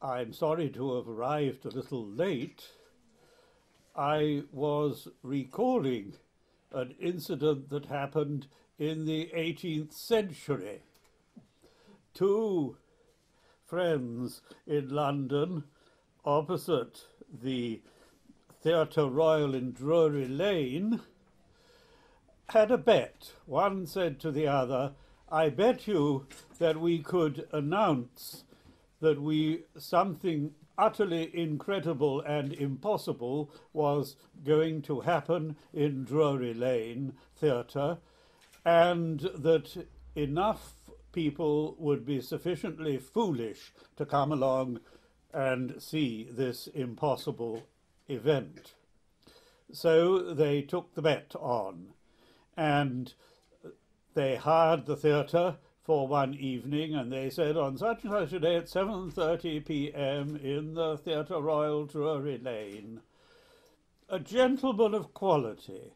I'm sorry to have arrived a little late. I was recalling an incident that happened in the 18th century. Two friends in London, opposite the Theatre Royal in Drury Lane, had a bet. One said to the other, I bet you that we could announce that we something utterly incredible and impossible was going to happen in Drury Lane Theatre, and that enough people would be sufficiently foolish to come along and see this impossible event. So they took the bet on, and they hired the theatre for one evening, and they said on such and such a day at 7.30 p.m. in the Theatre Royal Drury Lane, a gentleman of quality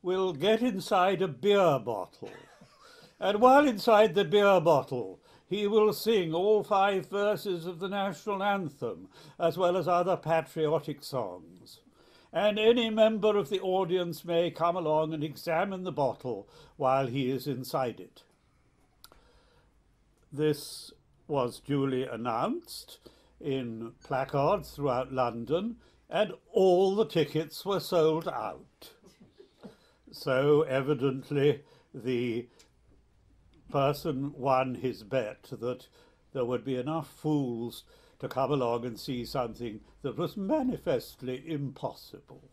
will get inside a beer bottle, and while inside the beer bottle, he will sing all five verses of the national anthem, as well as other patriotic songs. And any member of the audience may come along and examine the bottle while he is inside it. This was duly announced in placards throughout London, and all the tickets were sold out. So evidently the person won his bet that there would be enough fools to come along and see something that was manifestly impossible.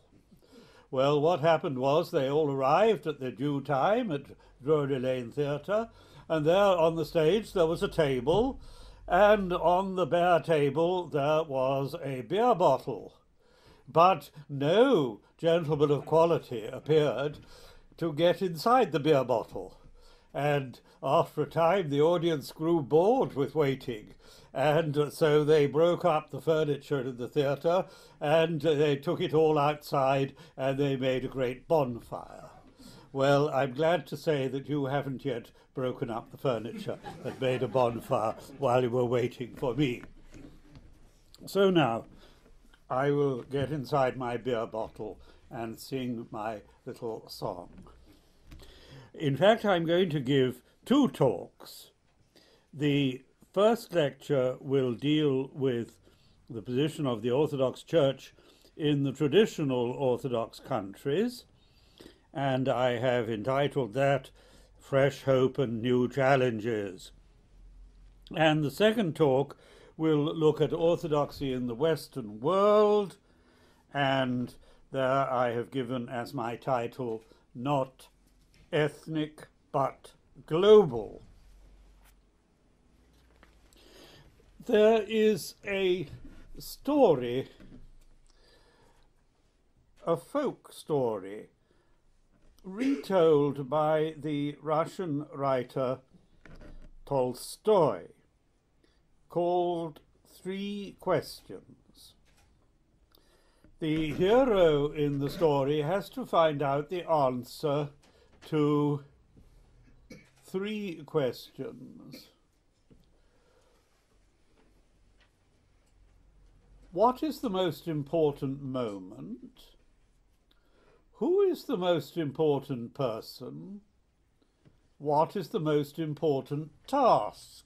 Well, what happened was they all arrived at the due time at Drury Lane Theatre, and there on the stage there was a table, and on the bare table there was a beer bottle. But no gentleman of quality appeared to get inside the beer bottle. And after a time, the audience grew bored with waiting. And so they broke up the furniture in the theatre and they took it all outside and they made a great bonfire. Well, I'm glad to say that you haven't yet broken up the furniture and made a bonfire while you were waiting for me. So now, I will get inside my beer bottle and sing my little song. In fact, I'm going to give two talks. The first lecture will deal with the position of the Orthodox Church in the traditional Orthodox countries, and I have entitled that Fresh Hope and New Challenges. And the second talk will look at orthodoxy in the Western world, and there I have given as my title Not Ethnic but Global. There is a story, a folk story retold by the Russian writer Tolstoy called Three Questions. The hero in the story has to find out the answer to three questions. What is the most important moment? Who is the most important person? What is the most important task?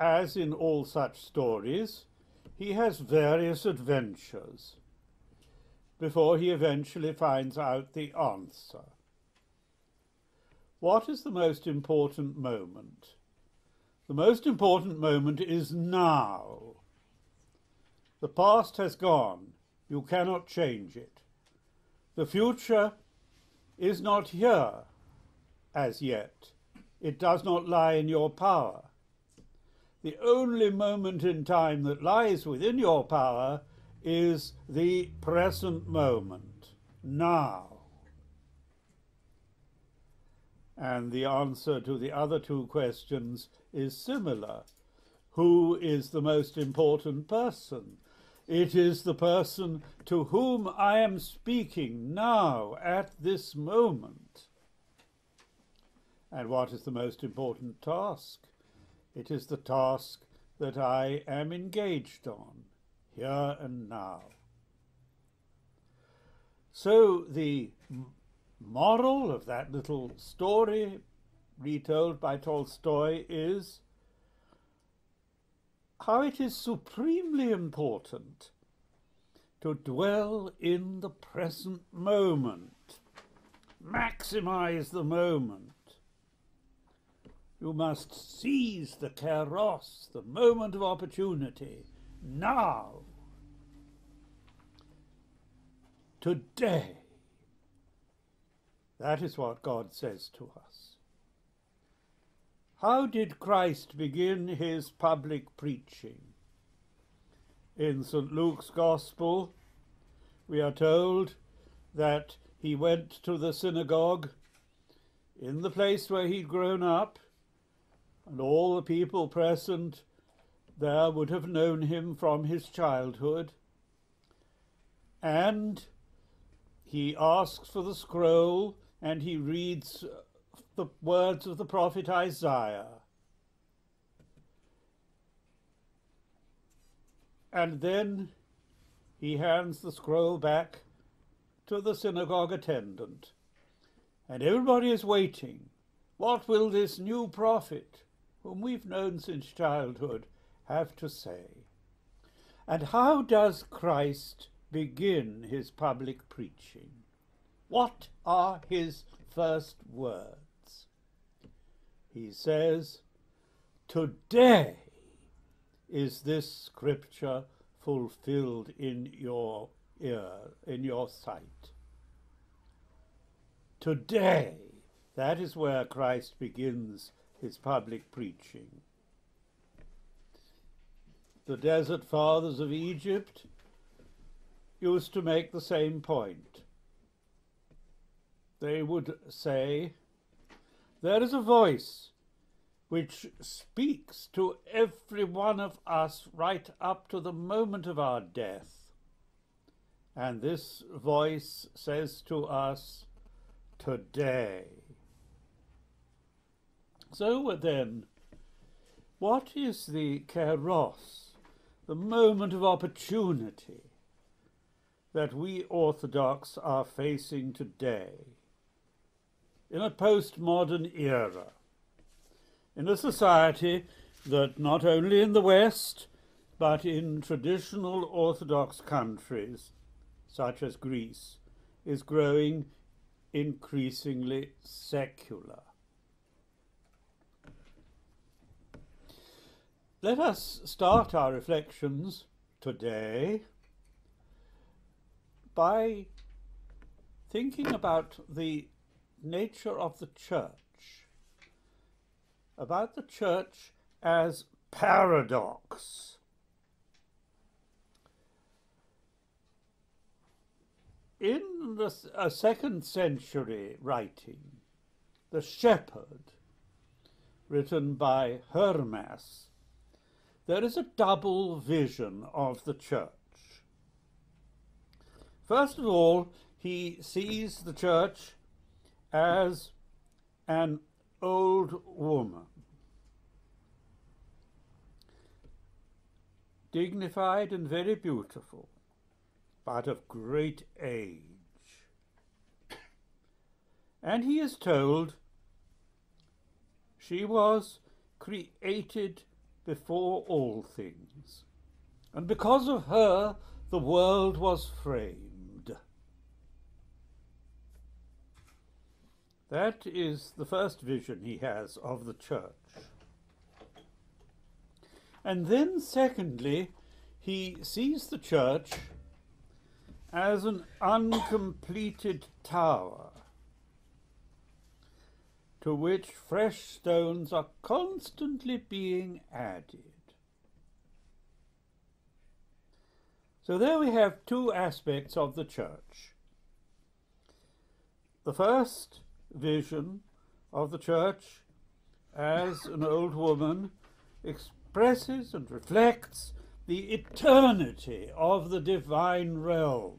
As in all such stories, he has various adventures before he eventually finds out the answer. What is the most important moment? The most important moment is now. The past has gone. You cannot change it. The future is not here as yet. It does not lie in your power. The only moment in time that lies within your power is the present moment, now. And the answer to the other two questions is similar. Who is the most important person? It is the person to whom I am speaking now, at this moment. And what is the most important task? It is the task that I am engaged on, here and now. So the moral of that little story retold by Tolstoy is how it is supremely important to dwell in the present moment, maximize the moment. You must seize the kairos, the moment of opportunity, now, today. That is what God says to us. How did Christ begin his public preaching? In St. Luke's Gospel, we are told that he went to the synagogue in the place where he'd grown up, and all the people present there would have known him from his childhood. And he asks for the scroll and he reads the words of the prophet Isaiah. And then he hands the scroll back to the synagogue attendant. And everybody is waiting. What will this new prophet, whom we've known since childhood, have to say? And how does Christ begin his public preaching? What are his first words? He says, Today is this scripture fulfilled in your ear, in your sight. Today, that is where Christ begins his public preaching. The desert fathers of Egypt used to make the same point. They would say, there is a voice which speaks to every one of us right up to the moment of our death. And this voice says to us, Today. So then, what is the kairos, the moment of opportunity that we Orthodox are facing today? In a postmodern era, in a society that not only in the West, but in traditional Orthodox countries, such as Greece, is growing increasingly secular. Let us start our reflections today by thinking about the nature of the church, about the church as paradox. In the a uh, second century writing, The Shepherd, written by Hermas, there is a double vision of the church. First of all, he sees the church as an old woman, dignified and very beautiful, but of great age. And he is told she was created before all things, and because of her the world was framed. That is the first vision he has of the church. And then, secondly, he sees the church as an uncompleted tower to which fresh stones are constantly being added. So there we have two aspects of the church. The first vision of the church as an old woman expresses and reflects the eternity of the divine realm.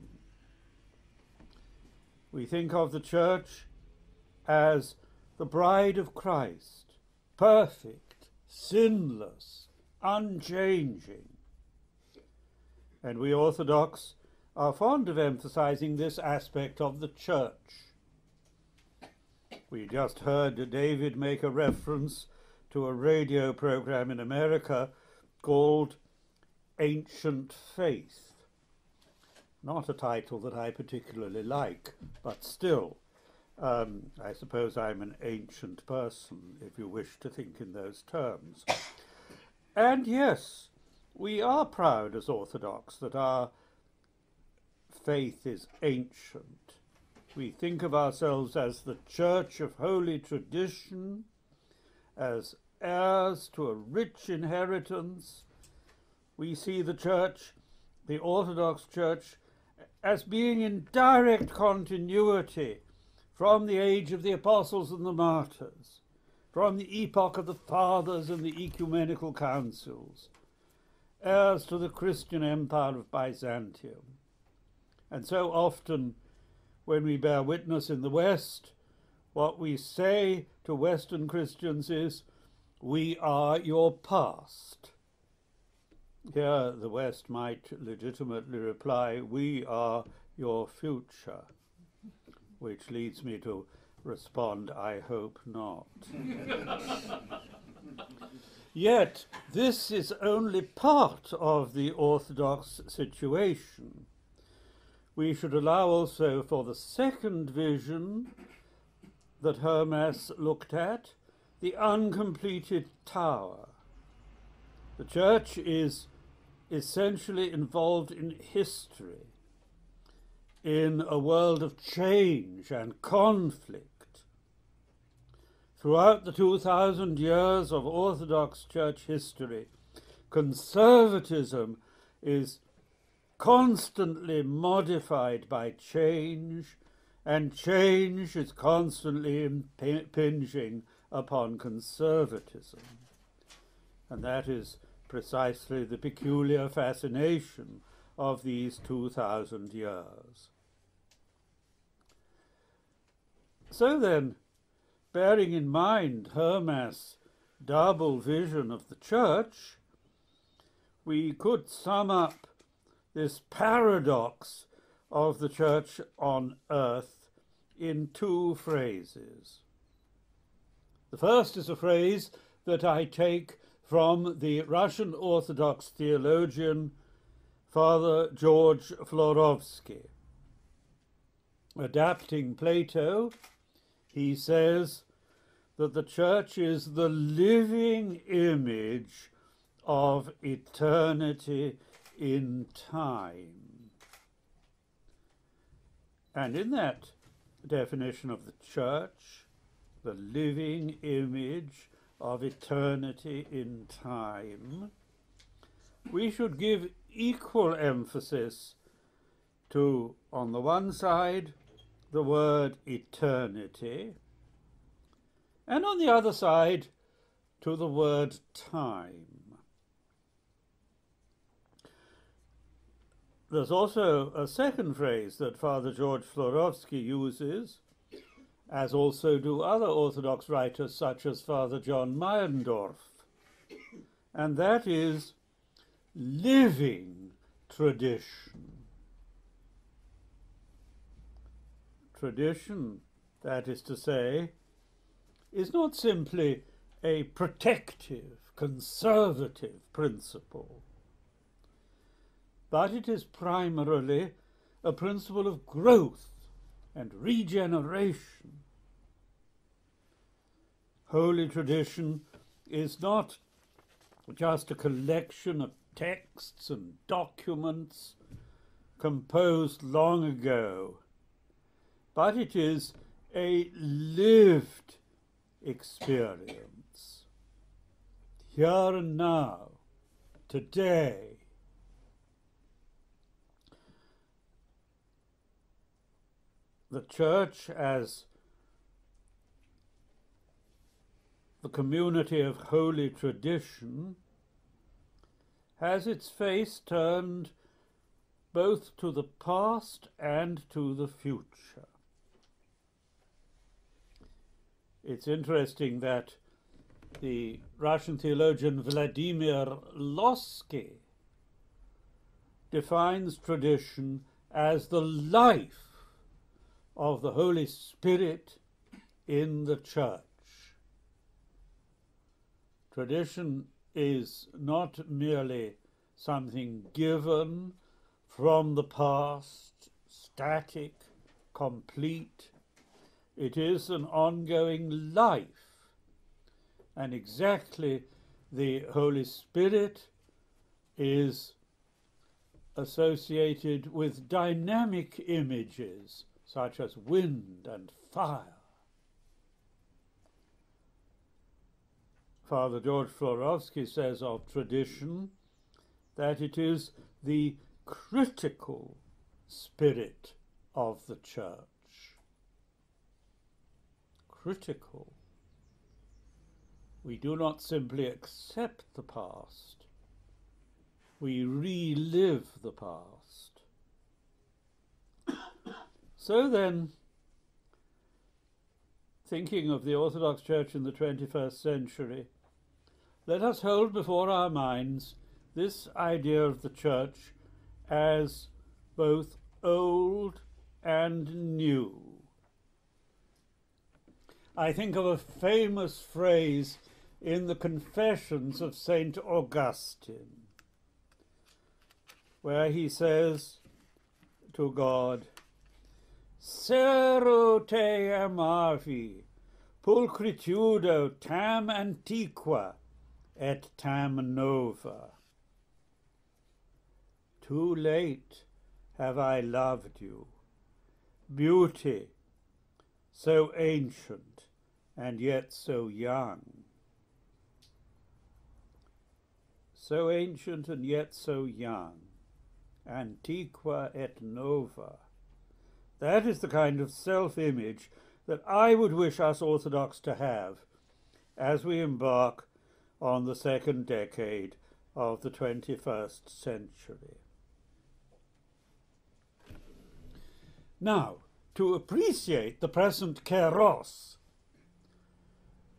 We think of the church as the bride of Christ, perfect, sinless, unchanging. And we Orthodox are fond of emphasizing this aspect of the church. We just heard David make a reference to a radio program in America called Ancient Faith. Not a title that I particularly like, but still, um, I suppose I'm an ancient person, if you wish to think in those terms. And yes, we are proud as Orthodox that our faith is ancient. We think of ourselves as the Church of Holy Tradition, as heirs to a rich inheritance. We see the Church, the Orthodox Church, as being in direct continuity from the age of the apostles and the martyrs, from the epoch of the fathers and the ecumenical councils, heirs to the Christian empire of Byzantium. And so often, when we bear witness in the West, what we say to Western Christians is, We are your past. Here, the West might legitimately reply, We are your future, which leads me to respond, I hope not. Yet, this is only part of the Orthodox situation we should allow also for the second vision that Hermas looked at, the uncompleted tower. The church is essentially involved in history, in a world of change and conflict. Throughout the 2,000 years of Orthodox Church history, conservatism is constantly modified by change, and change is constantly impinging upon conservatism. And that is precisely the peculiar fascination of these 2,000 years. So then, bearing in mind Hermas' double vision of the church, we could sum up this paradox of the church on earth in two phrases. The first is a phrase that I take from the Russian Orthodox theologian Father George Florovsky. Adapting Plato, he says that the church is the living image of eternity in time. And in that definition of the church, the living image of eternity in time, we should give equal emphasis to, on the one side, the word eternity, and on the other side, to the word time. There's also a second phrase that Father George Florovsky uses, as also do other Orthodox writers such as Father John Meyendorff, and that is living tradition. Tradition, that is to say, is not simply a protective, conservative principle but it is primarily a principle of growth and regeneration. Holy tradition is not just a collection of texts and documents composed long ago, but it is a lived experience. Here and now, today, the church as the community of holy tradition has its face turned both to the past and to the future. It's interesting that the Russian theologian Vladimir Lossky defines tradition as the life of the Holy Spirit in the church. Tradition is not merely something given from the past, static, complete. It is an ongoing life. And exactly the Holy Spirit is associated with dynamic images such as wind and fire. Father George Florovsky says of tradition that it is the critical spirit of the church. Critical. We do not simply accept the past, we relive the past. So then, thinking of the Orthodox Church in the 21st century, let us hold before our minds this idea of the Church as both old and new. I think of a famous phrase in the Confessions of St. Augustine where he says to God, Sero te amavi, pulchritudo tam antiqua et tam nova. Too late have I loved you, beauty, so ancient and yet so young. So ancient and yet so young. Antiqua et nova. That is the kind of self image that I would wish us Orthodox to have as we embark on the second decade of the 21st century. Now, to appreciate the present kairos,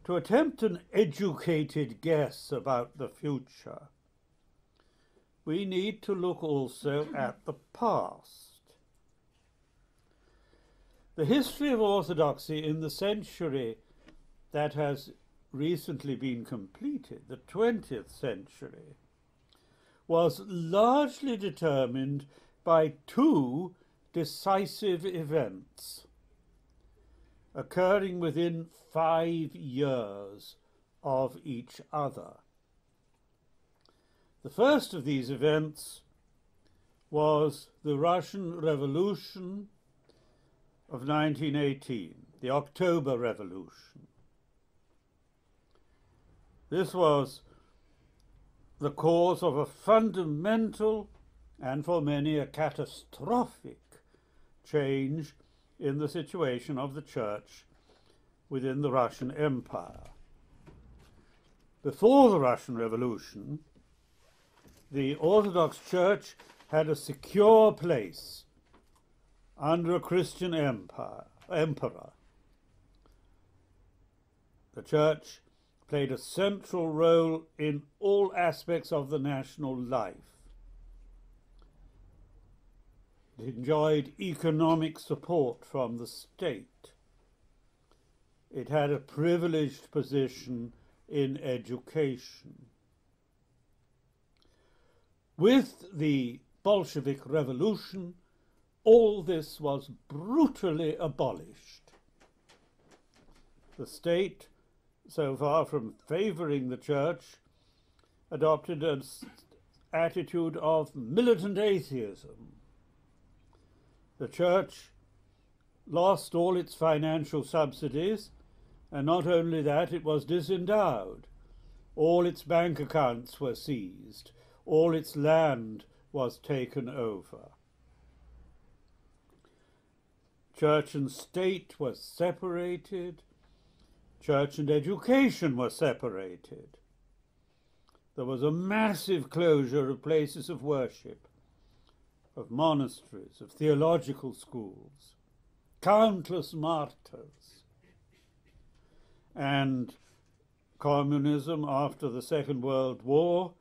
to attempt an educated guess about the future, we need to look also at the past. The history of Orthodoxy in the century that has recently been completed, the 20th century, was largely determined by two decisive events occurring within five years of each other. The first of these events was the Russian Revolution of 1918, the October Revolution. This was the cause of a fundamental and for many a catastrophic change in the situation of the Church within the Russian Empire. Before the Russian Revolution, the Orthodox Church had a secure place under a Christian empire, emperor. The Church played a central role in all aspects of the national life. It enjoyed economic support from the state. It had a privileged position in education. With the Bolshevik Revolution, all this was brutally abolished. The state, so far from favoring the church, adopted an attitude of militant atheism. The church lost all its financial subsidies, and not only that, it was disendowed. All its bank accounts were seized all its land was taken over. Church and state were separated. Church and education were separated. There was a massive closure of places of worship, of monasteries, of theological schools, countless martyrs, and communism after the Second World War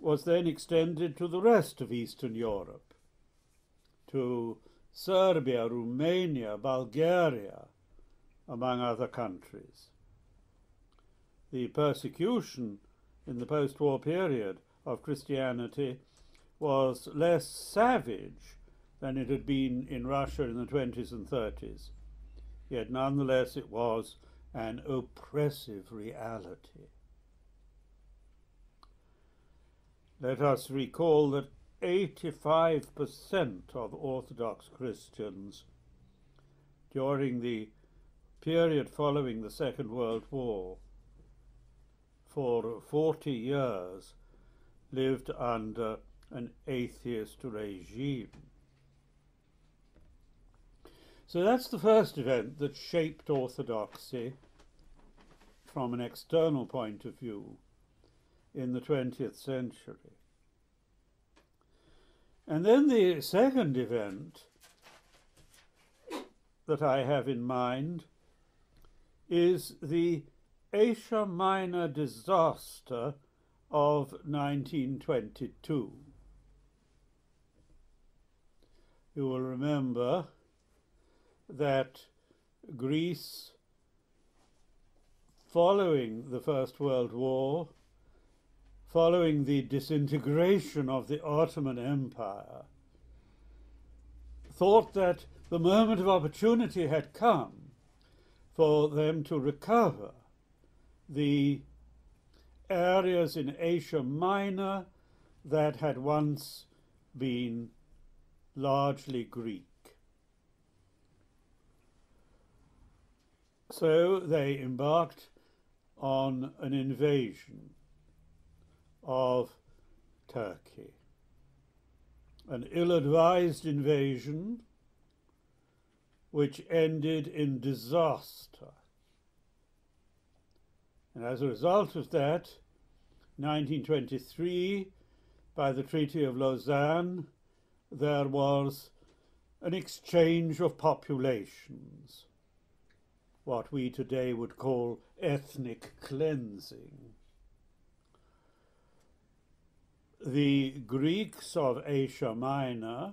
was then extended to the rest of Eastern Europe, to Serbia, Romania, Bulgaria, among other countries. The persecution in the post war period of Christianity was less savage than it had been in Russia in the 20s and 30s. Yet nonetheless, it was an oppressive reality. Let us recall that 85% of Orthodox Christians during the period following the Second World War for 40 years lived under an atheist regime. So that's the first event that shaped orthodoxy from an external point of view in the 20th century. And then the second event that I have in mind is the Asia Minor disaster of 1922. You will remember that Greece, following the First World War, following the disintegration of the Ottoman Empire, thought that the moment of opportunity had come for them to recover the areas in Asia Minor that had once been largely Greek. So they embarked on an invasion of Turkey. An ill advised invasion which ended in disaster. And as a result of that, 1923, by the Treaty of Lausanne, there was an exchange of populations what we today would call ethnic cleansing. The Greeks of Asia Minor,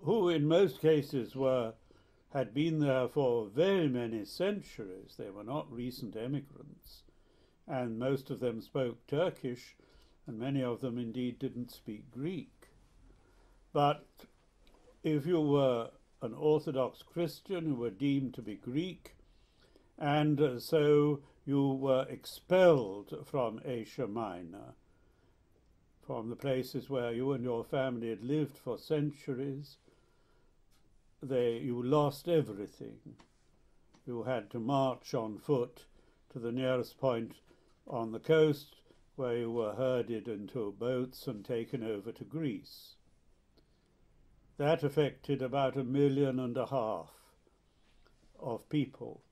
who in most cases were had been there for very many centuries, they were not recent emigrants, and most of them spoke Turkish, and many of them indeed didn't speak Greek. But if you were an Orthodox Christian who were deemed to be Greek, and so you were expelled from Asia Minor, from the places where you and your family had lived for centuries. They, you lost everything. You had to march on foot to the nearest point on the coast where you were herded into boats and taken over to Greece. That affected about a million and a half of people.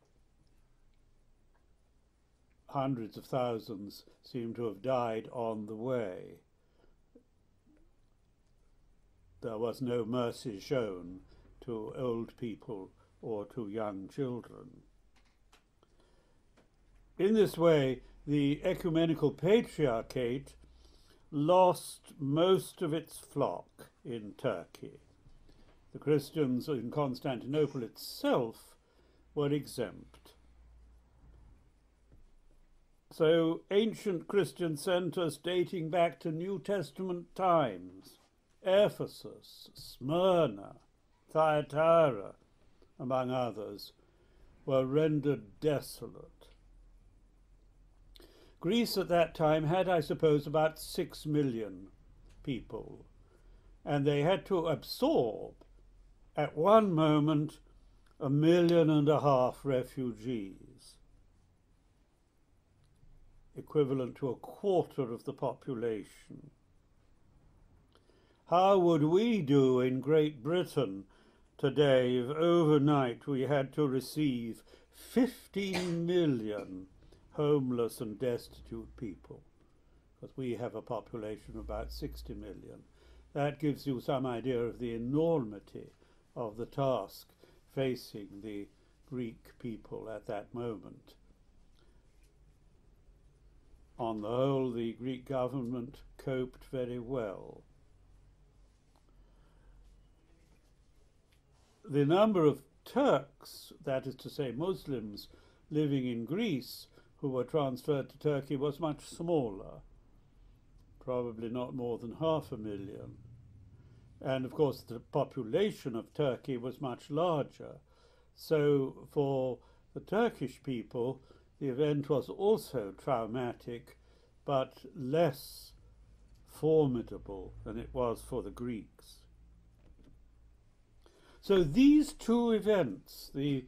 Hundreds of thousands seem to have died on the way. There was no mercy shown to old people or to young children. In this way, the ecumenical patriarchate lost most of its flock in Turkey the Christians in Constantinople itself were exempt. So, ancient Christian centers dating back to New Testament times, Ephesus, Smyrna, Thyatira, among others, were rendered desolate. Greece at that time had, I suppose, about six million people, and they had to absorb at one moment a million and a half refugees, equivalent to a quarter of the population. How would we do in Great Britain today if overnight we had to receive 15 million homeless and destitute people? Because we have a population of about 60 million. That gives you some idea of the enormity of the task facing the Greek people at that moment. on the whole, the Greek government coped very well. The number of Turks, that is to say, Muslims, living in Greece who were transferred to Turkey was much smaller, probably not more than half a million. And of course, the population of Turkey was much larger. So, for the Turkish people, the event was also traumatic, but less formidable than it was for the Greeks. So, these two events, the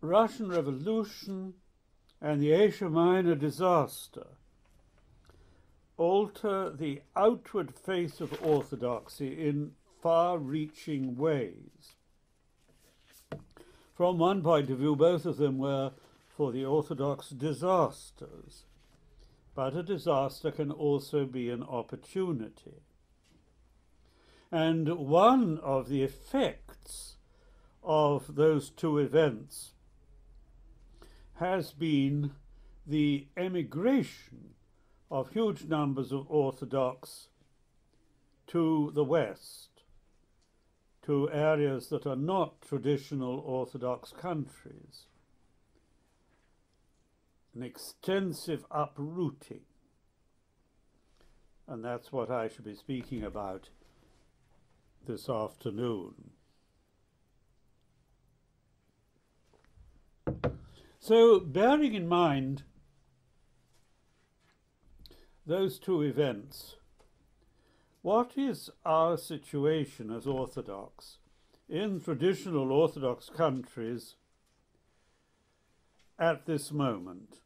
Russian Revolution and the Asia Minor disaster, alter the outward face of orthodoxy in far reaching ways. From one point of view, both of them were, for the Orthodox, disasters. But a disaster can also be an opportunity. And one of the effects of those two events has been the emigration of huge numbers of Orthodox to the West, to areas that are not traditional Orthodox countries. An extensive uprooting. And that's what I should be speaking about this afternoon. So, bearing in mind those two events, what is our situation as Orthodox in traditional Orthodox countries at this moment?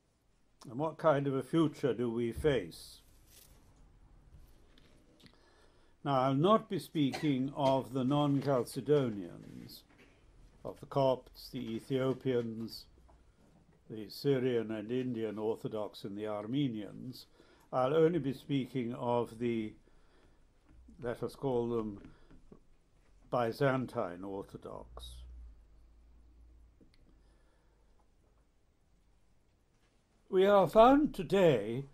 And what kind of a future do we face? Now, I'll not be speaking of the non Chalcedonians, of the Copts, the Ethiopians, the Syrian and Indian Orthodox and the Armenians. I'll only be speaking of the, let us call them, Byzantine Orthodox. We are found today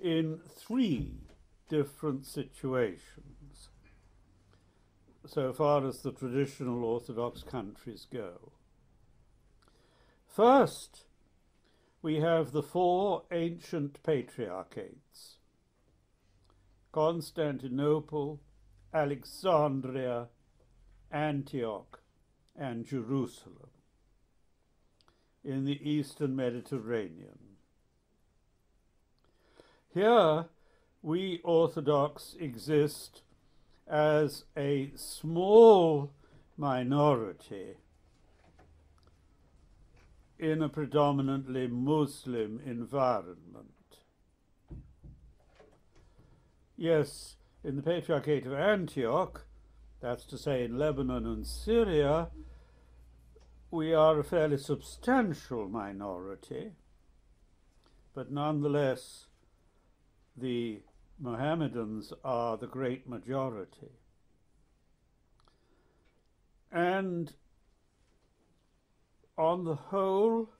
in three different situations so far as the traditional Orthodox countries go. First, we have the four ancient patriarchates Constantinople, Alexandria, Antioch, and Jerusalem in the eastern Mediterranean. Here, we Orthodox exist as a small minority in a predominantly Muslim environment. Yes, in the Patriarchate of Antioch, that's to say in Lebanon and Syria, we are a fairly substantial minority, but nonetheless, the Mohammedans are the great majority. And on the whole,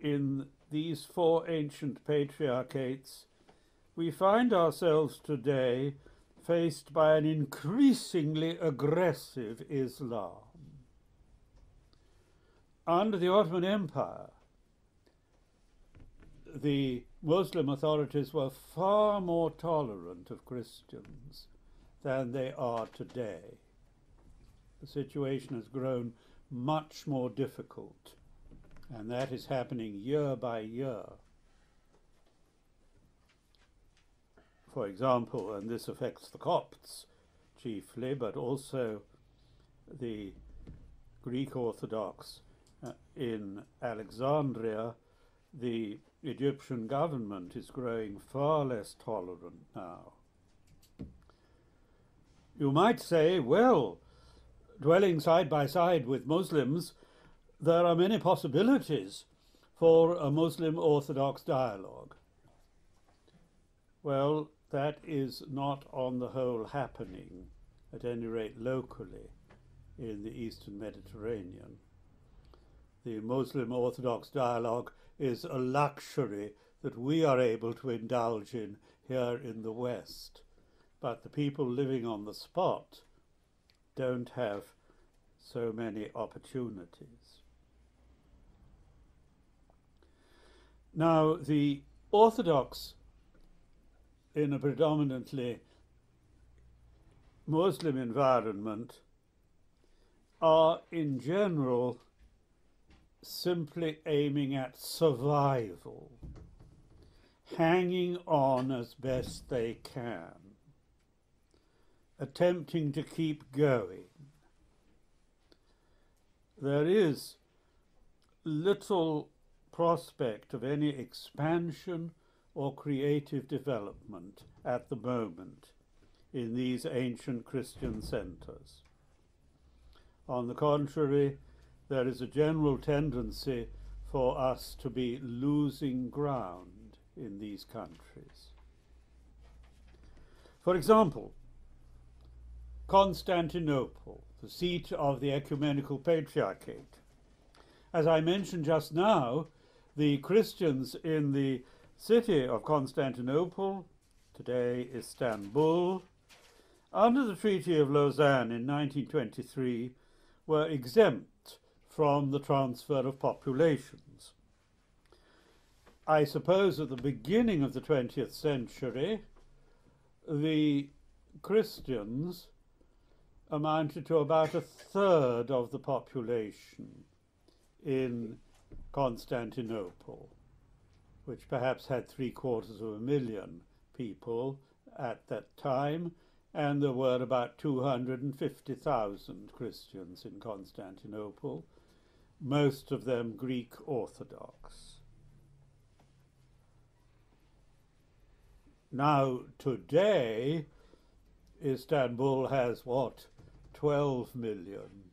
in these four ancient patriarchates, we find ourselves today faced by an increasingly aggressive Islam. Under the Ottoman Empire, the Muslim authorities were far more tolerant of Christians than they are today. The situation has grown much more difficult. And that is happening year by year. For example, and this affects the Copts chiefly, but also the Greek Orthodox uh, in Alexandria, the Egyptian government is growing far less tolerant now. You might say, well, dwelling side by side with Muslims, there are many possibilities for a Muslim Orthodox dialogue. Well, that is not on the whole happening, at any rate locally, in the Eastern Mediterranean. The Muslim Orthodox dialogue is a luxury that we are able to indulge in here in the West. But the people living on the spot don't have so many opportunities. Now, the Orthodox, in a predominantly Muslim environment, are in general simply aiming at survival, hanging on as best they can, attempting to keep going. There is little prospect of any expansion or creative development at the moment in these ancient Christian centres. On the contrary, there is a general tendency for us to be losing ground in these countries. For example, Constantinople, the seat of the Ecumenical Patriarchate. As I mentioned just now, the Christians in the city of Constantinople, today Istanbul, under the Treaty of Lausanne in 1923, were exempt from the transfer of populations. I suppose at the beginning of the 20th century, the Christians amounted to about a third of the population in Constantinople, which perhaps had three quarters of a million people at that time, and there were about 250,000 Christians in Constantinople, most of them Greek Orthodox. Now, today, Istanbul has what? 12 million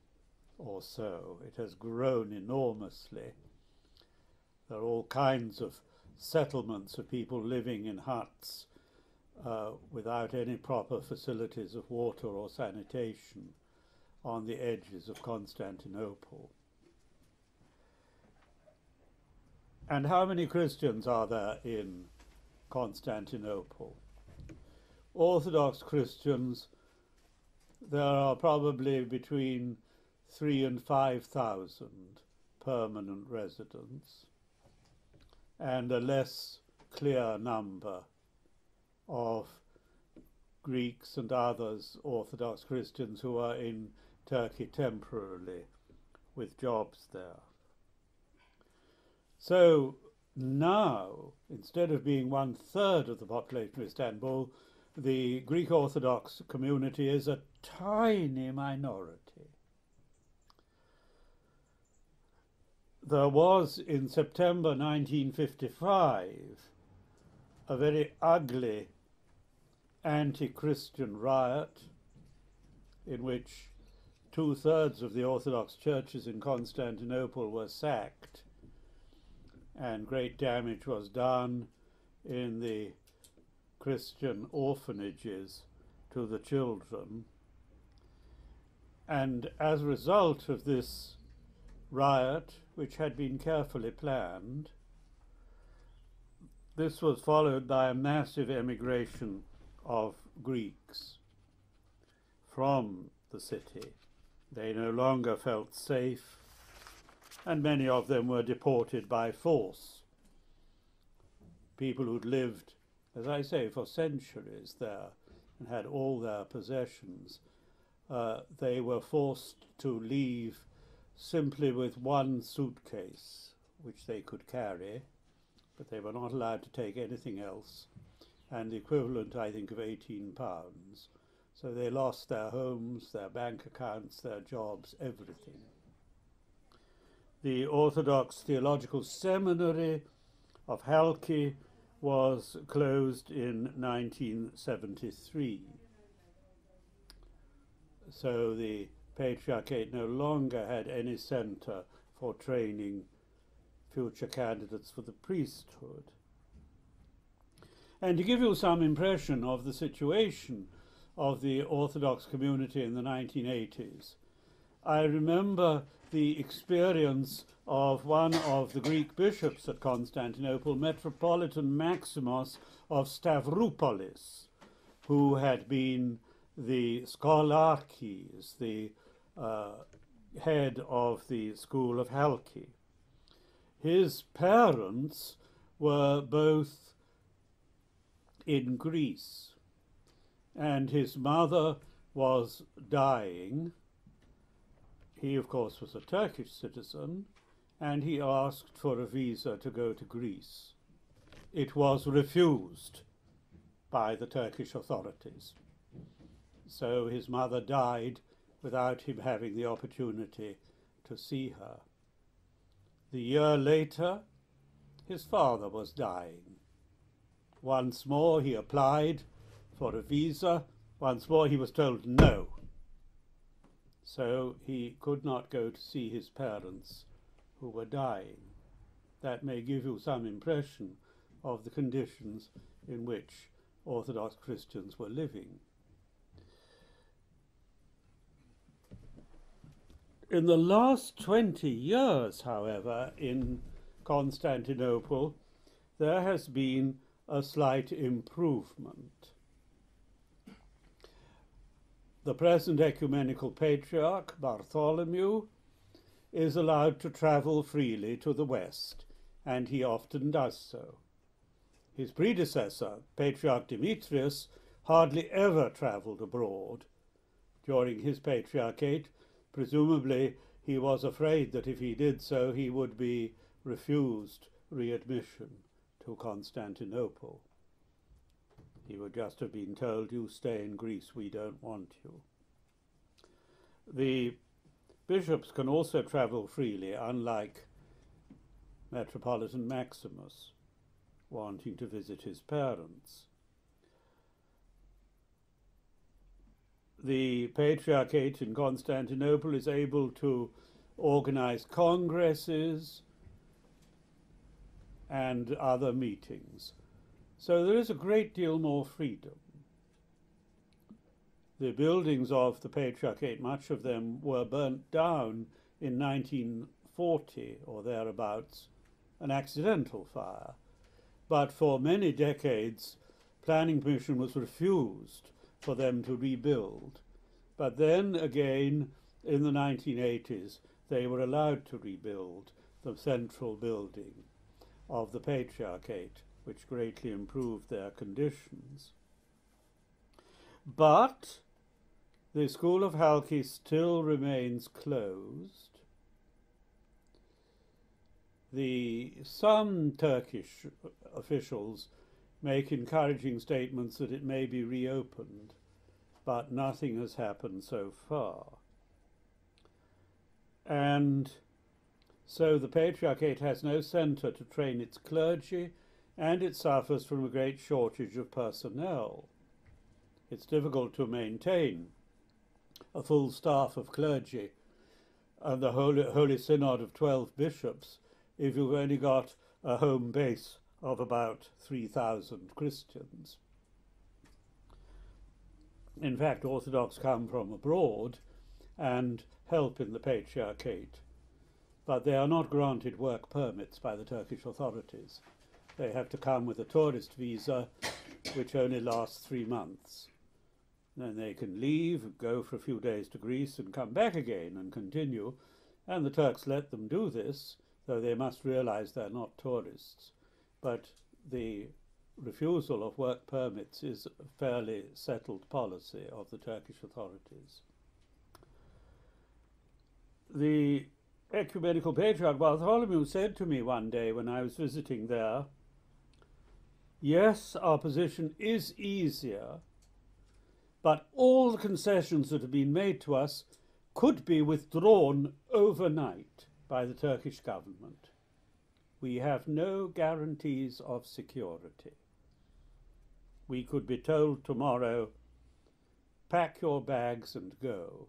or so. It has grown enormously. There are all kinds of settlements of people living in huts uh, without any proper facilities of water or sanitation on the edges of Constantinople. And how many Christians are there in Constantinople? Orthodox Christians, there are probably between three and five thousand permanent residents, and a less clear number of Greeks and others, Orthodox Christians, who are in Turkey temporarily with jobs there. So now, instead of being one third of the population of Istanbul, the Greek Orthodox community is a tiny minority. There was in September 1955 a very ugly anti Christian riot in which two thirds of the Orthodox churches in Constantinople were sacked and great damage was done in the Christian orphanages to the children. And as a result of this riot, which had been carefully planned, this was followed by a massive emigration of Greeks from the city. They no longer felt safe, and many of them were deported by force. People who'd lived as I say, for centuries there and had all their possessions, uh, they were forced to leave simply with one suitcase, which they could carry, but they were not allowed to take anything else, and the equivalent, I think, of 18 pounds. So they lost their homes, their bank accounts, their jobs, everything. The Orthodox Theological Seminary of Halki was closed in 1973. So the Patriarchate no longer had any centre for training future candidates for the priesthood. And to give you some impression of the situation of the Orthodox community in the 1980s, I remember the experience of one of the Greek bishops at Constantinople, Metropolitan Maximos of Stavroupolis, who had been the Scholarchis, the uh, head of the school of Halki. His parents were both in Greece, and his mother was dying. He, of course, was a Turkish citizen, and he asked for a visa to go to Greece. It was refused by the Turkish authorities. So his mother died without him having the opportunity to see her. The year later, his father was dying. Once more he applied for a visa. Once more he was told no. So he could not go to see his parents who were dying. That may give you some impression of the conditions in which Orthodox Christians were living. In the last 20 years, however, in Constantinople, there has been a slight improvement. The present ecumenical patriarch, Bartholomew, is allowed to travel freely to the west, and he often does so. His predecessor, Patriarch Demetrius, hardly ever travelled abroad. During his patriarchate, Presumably, he was afraid that if he did so, he would be refused readmission to Constantinople. He would just have been told, You stay in Greece, we don't want you. The bishops can also travel freely, unlike Metropolitan Maximus, wanting to visit his parents. the Patriarchate in Constantinople is able to organize congresses and other meetings. So there is a great deal more freedom. The buildings of the Patriarchate, much of them were burnt down in 1940 or thereabouts, an accidental fire. But for many decades, planning permission was refused for them to rebuild. But then again, in the 1980s, they were allowed to rebuild the central building of the Patriarchate, which greatly improved their conditions. But the School of Halki still remains closed. The, some Turkish officials make encouraging statements that it may be reopened, but nothing has happened so far. And so the Patriarchate has no centre to train its clergy, and it suffers from a great shortage of personnel. It's difficult to maintain a full staff of clergy and the Holy, Holy Synod of 12 bishops if you've only got a home base of about 3,000 Christians. In fact, Orthodox come from abroad and help in the Patriarchate, but they are not granted work permits by the Turkish authorities. They have to come with a tourist visa, which only lasts three months. Then they can leave, go for a few days to Greece, and come back again and continue. And the Turks let them do this, though they must realize they're not tourists but the refusal of work permits is a fairly settled policy of the Turkish authorities. The ecumenical patriarch Bartholomew said to me one day when I was visiting there, Yes, our position is easier, but all the concessions that have been made to us could be withdrawn overnight by the Turkish government we have no guarantees of security. We could be told tomorrow, pack your bags and go,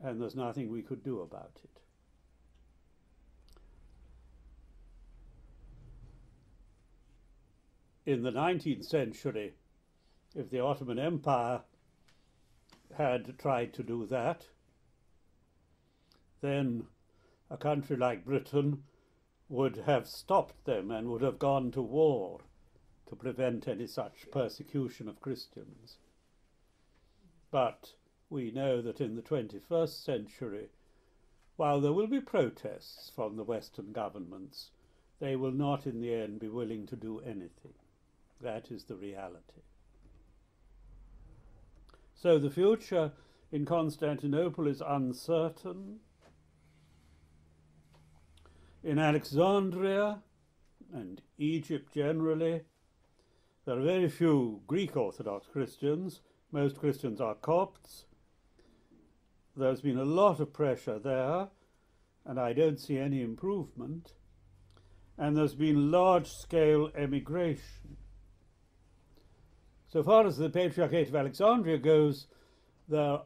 and there's nothing we could do about it. In the 19th century, if the Ottoman Empire had tried to do that, then a country like Britain would have stopped them and would have gone to war to prevent any such persecution of Christians. But we know that in the 21st century, while there will be protests from the Western governments, they will not in the end be willing to do anything. That is the reality. So the future in Constantinople is uncertain. In Alexandria and Egypt generally, there are very few Greek Orthodox Christians. Most Christians are Copts. There's been a lot of pressure there, and I don't see any improvement. And there's been large scale emigration. So far as the Patriarchate of Alexandria goes, there,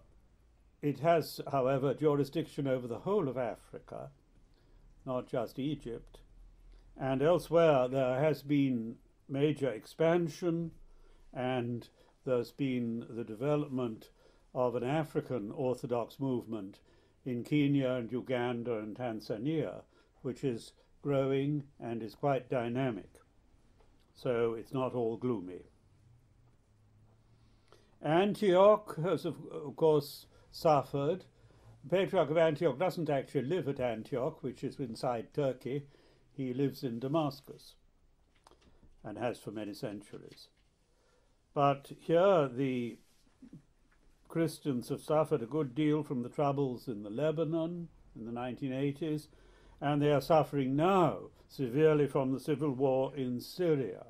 it has, however, jurisdiction over the whole of Africa, not just Egypt. And elsewhere, there has been major expansion, and there's been the development of an African Orthodox movement in Kenya and Uganda and Tanzania, which is growing and is quite dynamic. So it's not all gloomy. Antioch has, of, course, suffered. The Patriarch of Antioch doesn't actually live at Antioch, which is inside Turkey. He lives in Damascus and has for many centuries. But here the Christians have suffered a good deal from the troubles in the Lebanon in the 1980s, and they are suffering now severely from the civil war in Syria.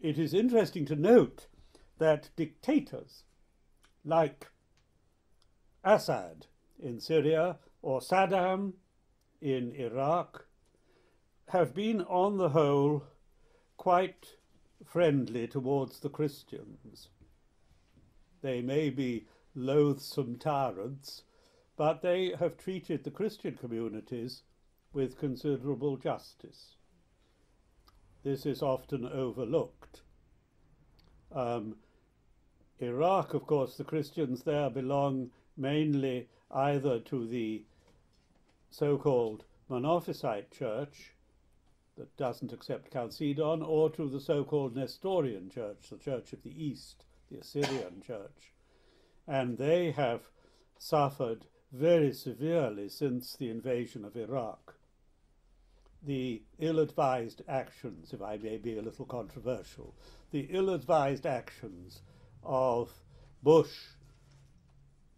It is interesting to note that dictators like Assad in Syria or Saddam in Iraq have been, on the whole, quite friendly towards the Christians. They may be loathsome tyrants, but they have treated the Christian communities with considerable justice. This is often overlooked. Um, Iraq, of course, the Christians there belong mainly either to the so called Monophysite Church, that doesn't accept Chalcedon, or to the so called Nestorian Church, the Church of the East, the Assyrian Church. And they have suffered very severely since the invasion of Iraq. The ill advised actions, if I may be a little controversial, the ill advised actions of Bush,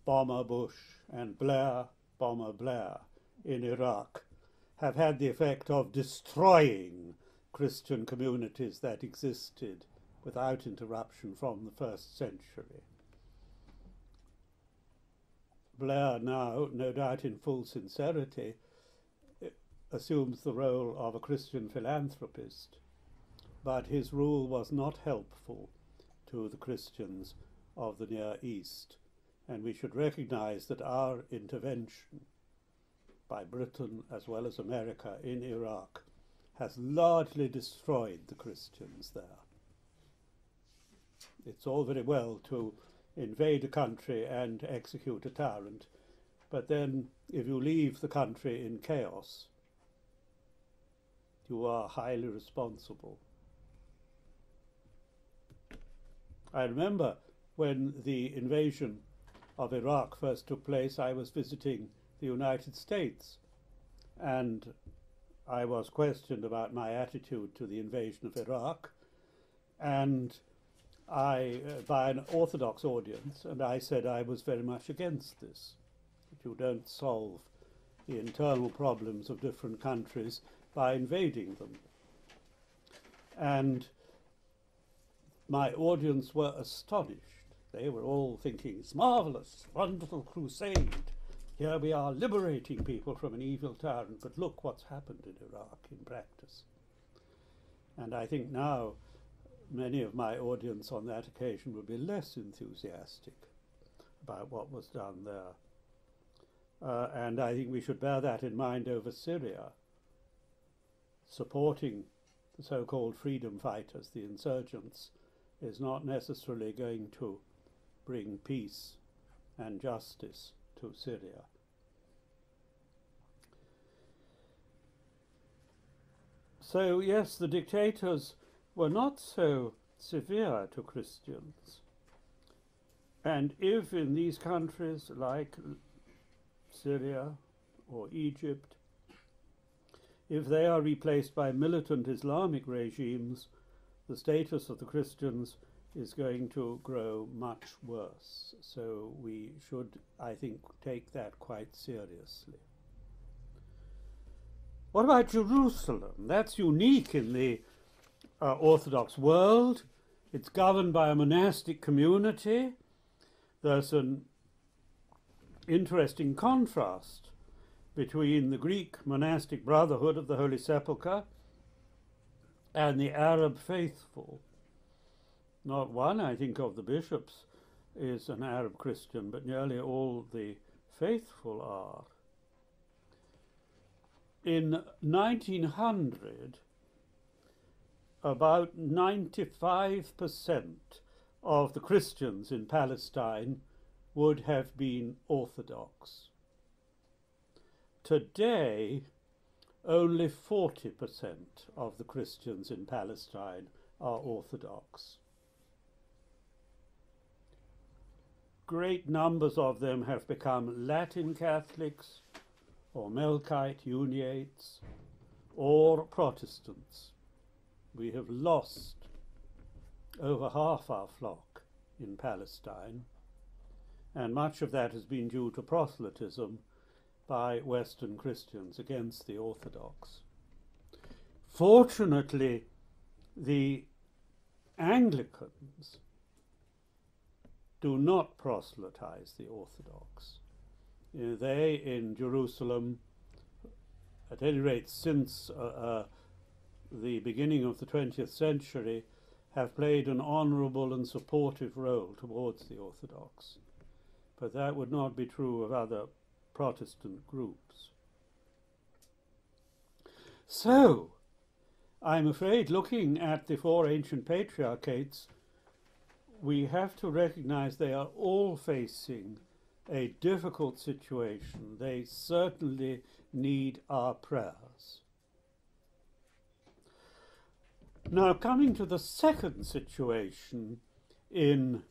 Bomber Bush, and Blair, Bomber Blair in Iraq have had the effect of destroying Christian communities that existed without interruption from the first century. Blair now, no doubt in full sincerity, assumes the role of a Christian philanthropist, but his rule was not helpful to the Christians of the Near East, and we should recognize that our intervention by Britain as well as America in Iraq has largely destroyed the Christians there. It's all very well to invade a country and execute a tyrant, but then if you leave the country in chaos, you are highly responsible. I remember when the invasion of Iraq first took place, I was visiting the United States. And I was questioned about my attitude to the invasion of Iraq, and I, uh, by an Orthodox audience, and I said I was very much against this. That you don't solve the internal problems of different countries by invading them. And my audience were astonished. They were all thinking, it's marvelous, wonderful crusade. Here we are liberating people from an evil tyrant, but look what's happened in Iraq in practice. And I think now many of my audience on that occasion will be less enthusiastic about what was done there. Uh, and I think we should bear that in mind over Syria. Supporting the so called freedom fighters, the insurgents, is not necessarily going to bring peace and justice to Syria. So, yes, the dictators were not so severe to Christians. And if in these countries like Syria or Egypt, if they are replaced by militant Islamic regimes, the status of the Christians is going to grow much worse. So we should, I think, take that quite seriously. What about Jerusalem? That's unique in the uh, Orthodox world. It's governed by a monastic community. There's an interesting contrast between the Greek monastic brotherhood of the Holy Sepulchre and the Arab faithful. Not one, I think, of the bishops is an Arab Christian, but nearly all the faithful are. In 1900, about 95% of the Christians in Palestine would have been Orthodox. Today, only 40% of the Christians in Palestine are Orthodox. Great numbers of them have become Latin Catholics or Melkite Uniates or Protestants. We have lost over half our flock in Palestine, and much of that has been due to proselytism by Western Christians against the Orthodox. Fortunately, the Anglicans do not proselytize the Orthodox. they in Jerusalem, at any rate since uh, uh, the beginning of the 20th century, have played an honourable and supportive role towards the Orthodox. But that would not be true of other Protestant groups. So, I'm afraid looking at the four ancient patriarchates, we have to recognize they are all facing a difficult situation. They certainly need our prayers. Now, coming to the second situation in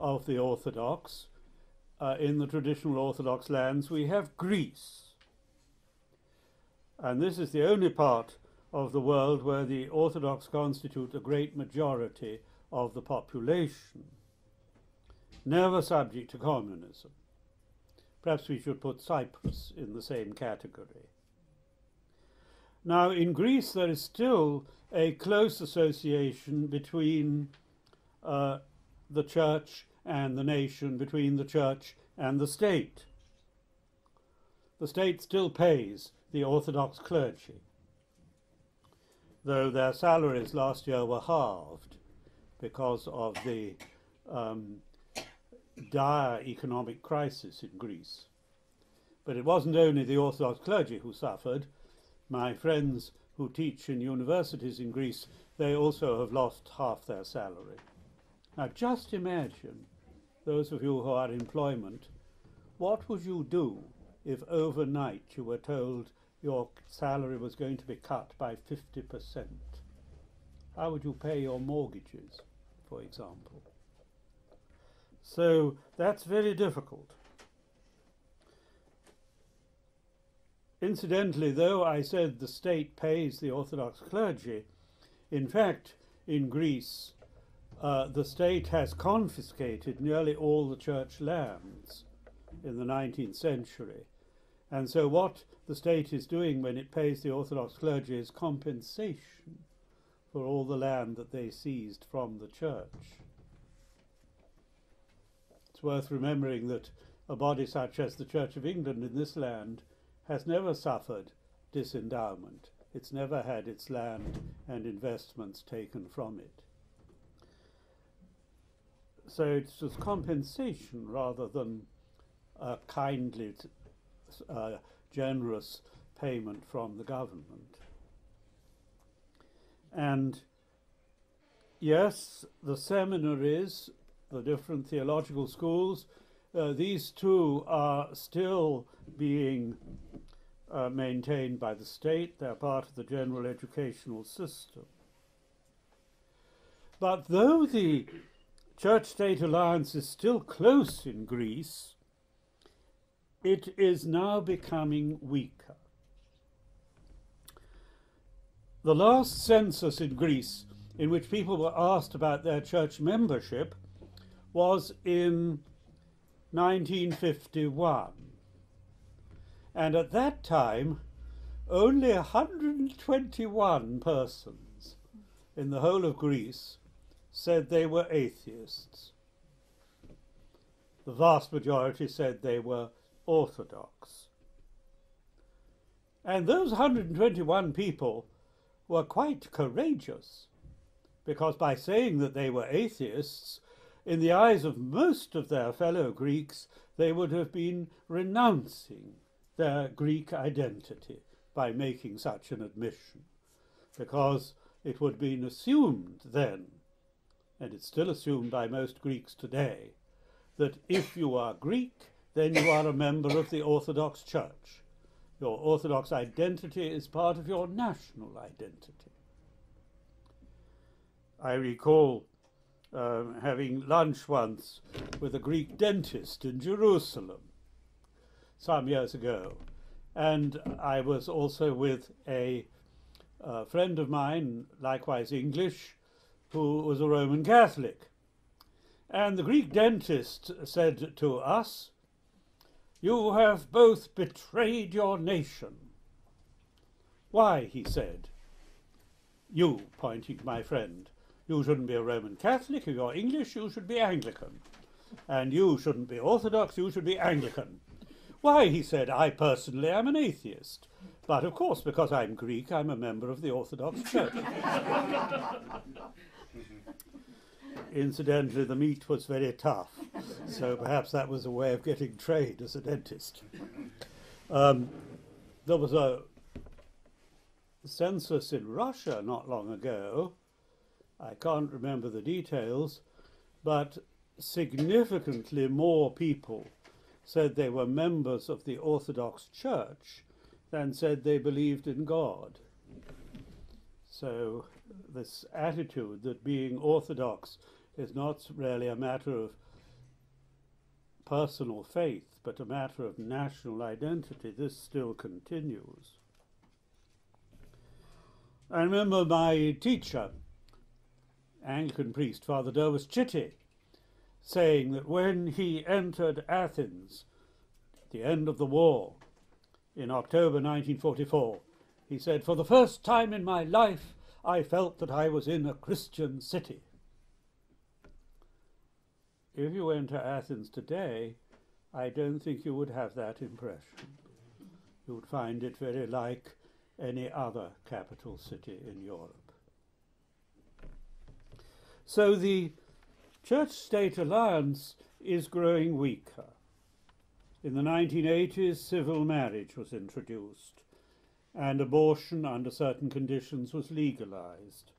of the Orthodox, uh, in the traditional Orthodox lands, we have Greece. And this is the only part of the world where the Orthodox constitute a great majority of the population, never subject to communism. Perhaps we should put Cyprus in the same category. Now, in Greece, there is still a close association between uh, the church and the nation, between the church and the state. The state still pays the Orthodox clergy, though their salaries last year were halved because of the um, dire economic crisis in Greece. But it wasn't only the Orthodox clergy who suffered. My friends who teach in universities in Greece, they also have lost half their salary. Now just imagine those of you who are in employment, what would you do if overnight you were told your salary was going to be cut by 50%? How would you pay your mortgages, for example? So that's very difficult. Incidentally, though I said the state pays the Orthodox clergy, in fact, in Greece, uh, the state has confiscated nearly all the church lands in the 19th century. And so, what the state is doing when it pays the Orthodox clergy is compensation for all the land that they seized from the church. It's worth remembering that a body such as the Church of England in this land has never suffered disendowment. It's never had its land and investments taken from it. So it's just compensation rather than a kindly, uh, generous payment from the government. And yes, the seminaries, the different theological schools, uh, these two are still being uh, maintained by the state, they're part of the general educational system. But though the church state alliance is still close in Greece, it is now becoming weaker. The last census in Greece, in which people were asked about their church membership, was in 1951. And at that time, only 121 persons in the whole of Greece said they were atheists. The vast majority said they were orthodox. And those 121 people were quite courageous, because by saying that they were atheists, in the eyes of most of their fellow Greeks, they would have been renouncing their Greek identity by making such an admission, because it would have been assumed then, and it's still assumed by most Greeks today, that if you are Greek, then you are a member of the Orthodox Church. Your Orthodox identity is part of your national identity. I recall um, having lunch once with a Greek dentist in Jerusalem some years ago. And I was also with a uh, friend of mine, likewise English, who was a Roman Catholic. And the Greek dentist said to us, You have both betrayed your nation. Why, he said, you, pointing to my friend, you shouldn't be a Roman Catholic. If you're English, you should be Anglican. And you shouldn't be Orthodox, you should be Anglican. Why, he said, I personally am an atheist. But of course, because I'm Greek, I'm a member of the Orthodox Church. Incidentally, the meat was very tough, so perhaps that was a way of getting trade as a dentist. Um, there was a census in Russia not long ago. I can't remember the details, but significantly more people said they were members of the Orthodox Church than said they believed in God. So, this attitude that being Orthodox is not really a matter of personal faith, but a matter of national identity, this still continues. I remember my teacher, Anglican priest, Father Derwas Chitty, saying that when he entered Athens at the end of the war in October 1944, he said, For the first time in my life, I felt that I was in a Christian city. If you went to Athens today, I don't think you would have that impression. You would find it very like any other capital city in Europe. So the church state alliance is growing weaker. In the 1980s, civil marriage was introduced, and abortion under certain conditions was legalized.